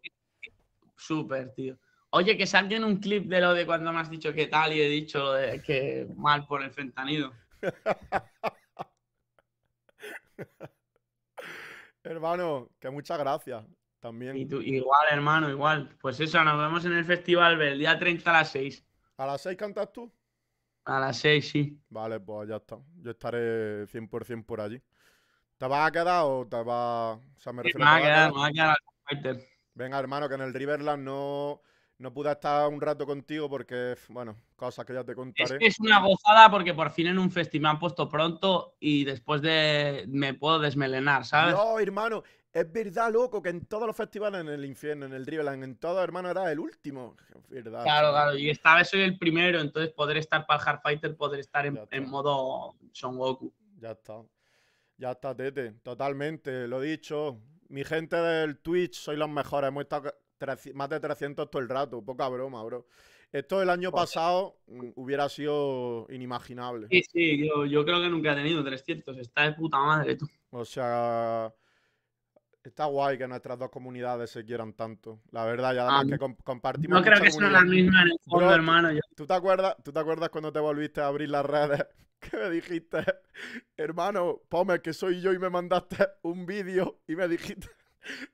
Súper, tío. Oye, que salga en un clip de lo de cuando me has dicho qué tal y he dicho lo de que mal por el fentanilo. Hermano, que muchas gracias. También. Y tú, igual, hermano, igual. Pues eso, nos vemos en el festival el día 30 a las 6. ¿A las 6 cantas tú? A las 6, sí. Vale, pues ya está. Yo estaré 100% por allí. ¿Te vas a quedar o te vas...? O sea, me Me refiero va ¿te a a quedar, quedar? me va a quedar al fighter. Venga, hermano, que en el Riverland no, no pude estar un rato contigo porque, bueno, cosas que ya te Es contaré. que es una gozada porque por fin en un festival me han puesto pronto y después de me puedo desmelenar, ¿sabes? No, hermano, es verdad, loco, que en todos los festivales en el infierno, en el Riverland, en todo, hermano, era el último. Es verdad. Claro, claro. Y esta vez soy el primero, entonces poder estar para el Hardfighter, poder estar en, en modo Son Goku. Ya está. Ya está, Tete. Totalmente. Lo dicho. Mi gente del Twitch, sois los mejores. Hemos estado más de 300 todo el rato, poca broma, bro. Esto el año pasado mm, hubiera sido inimaginable. Sí, sí, yo, yo creo que nunca he tenido 300. Está de puta madre tú. O sea, está guay que nuestras dos comunidades se quieran tanto. La verdad, y además Ah, que com- compartimos. No creo que sean las mismas en el fondo, Bro, hermano. yo- ¿Tú te acuerdas, ¿Tú te acuerdas cuando te volviste a abrir las redes? Que me dijiste, hermano, Pomer, que soy yo y me mandaste un vídeo y me dijiste,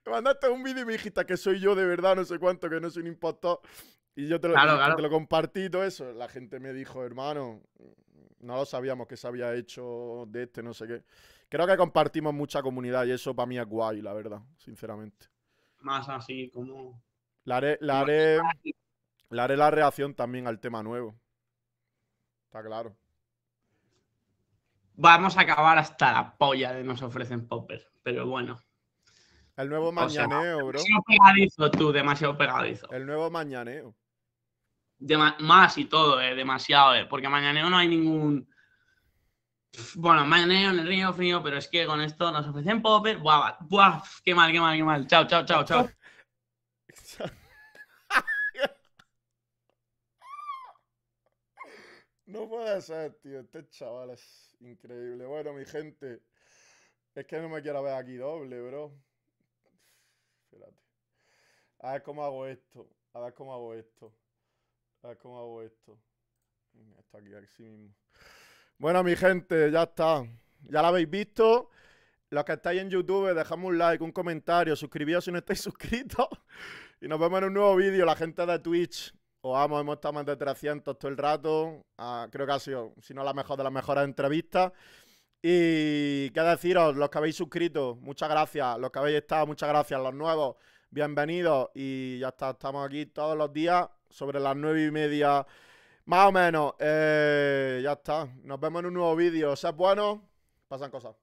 me mandaste un vídeo y me dijiste que soy yo de verdad, no sé cuánto, que no soy un impostor. Y yo te lo, Claro, te lo compartí y todo eso. La gente me dijo, hermano, no lo sabíamos que se había hecho de este, no sé qué. Creo que compartimos mucha comunidad y eso para mí es guay, la verdad, sinceramente. Más así como. Le haré, le haré, le haré la reacción también al tema nuevo. Está claro. Vamos a acabar hasta la polla de nos ofrecen popper. Pero bueno. El nuevo O sea, mañaneo, bro. Demasiado pegadizo, tú, demasiado pegadizo. El nuevo mañaneo. Dema- más y todo, eh, demasiado, eh, porque mañaneo no hay ningún. Bueno, mañaneo en el río frío, pero es que con esto nos ofrecen popper. Buah, buah, qué mal, qué mal, qué mal. Chao, chao, chao, chao. No puede ser, tío. Este chaval es increíble. Bueno, mi gente. Es que no me quiero ver aquí doble, bro. Espérate. A ver cómo hago esto. A ver cómo hago esto. A ver cómo hago esto. Esto aquí, así mismo. Bueno, mi gente, ya está. Ya lo habéis visto. Los que estáis en YouTube, dejadme un like, un comentario, suscribíos si no estáis suscritos. Y nos vemos en un nuevo vídeo. La gente de Twitch, os amo, hemos estado más de 300 todo el rato. Ah, creo que ha sido, si no la mejor de las mejores entrevistas. Y qué deciros, los que habéis suscrito, muchas gracias. Los que habéis estado, muchas gracias. Los nuevos, bienvenidos. Y ya está, estamos aquí todos los días sobre las nueve y media, más o menos. Eh, ya está. Nos vemos en un nuevo vídeo. Sed buenos, pasan cosas.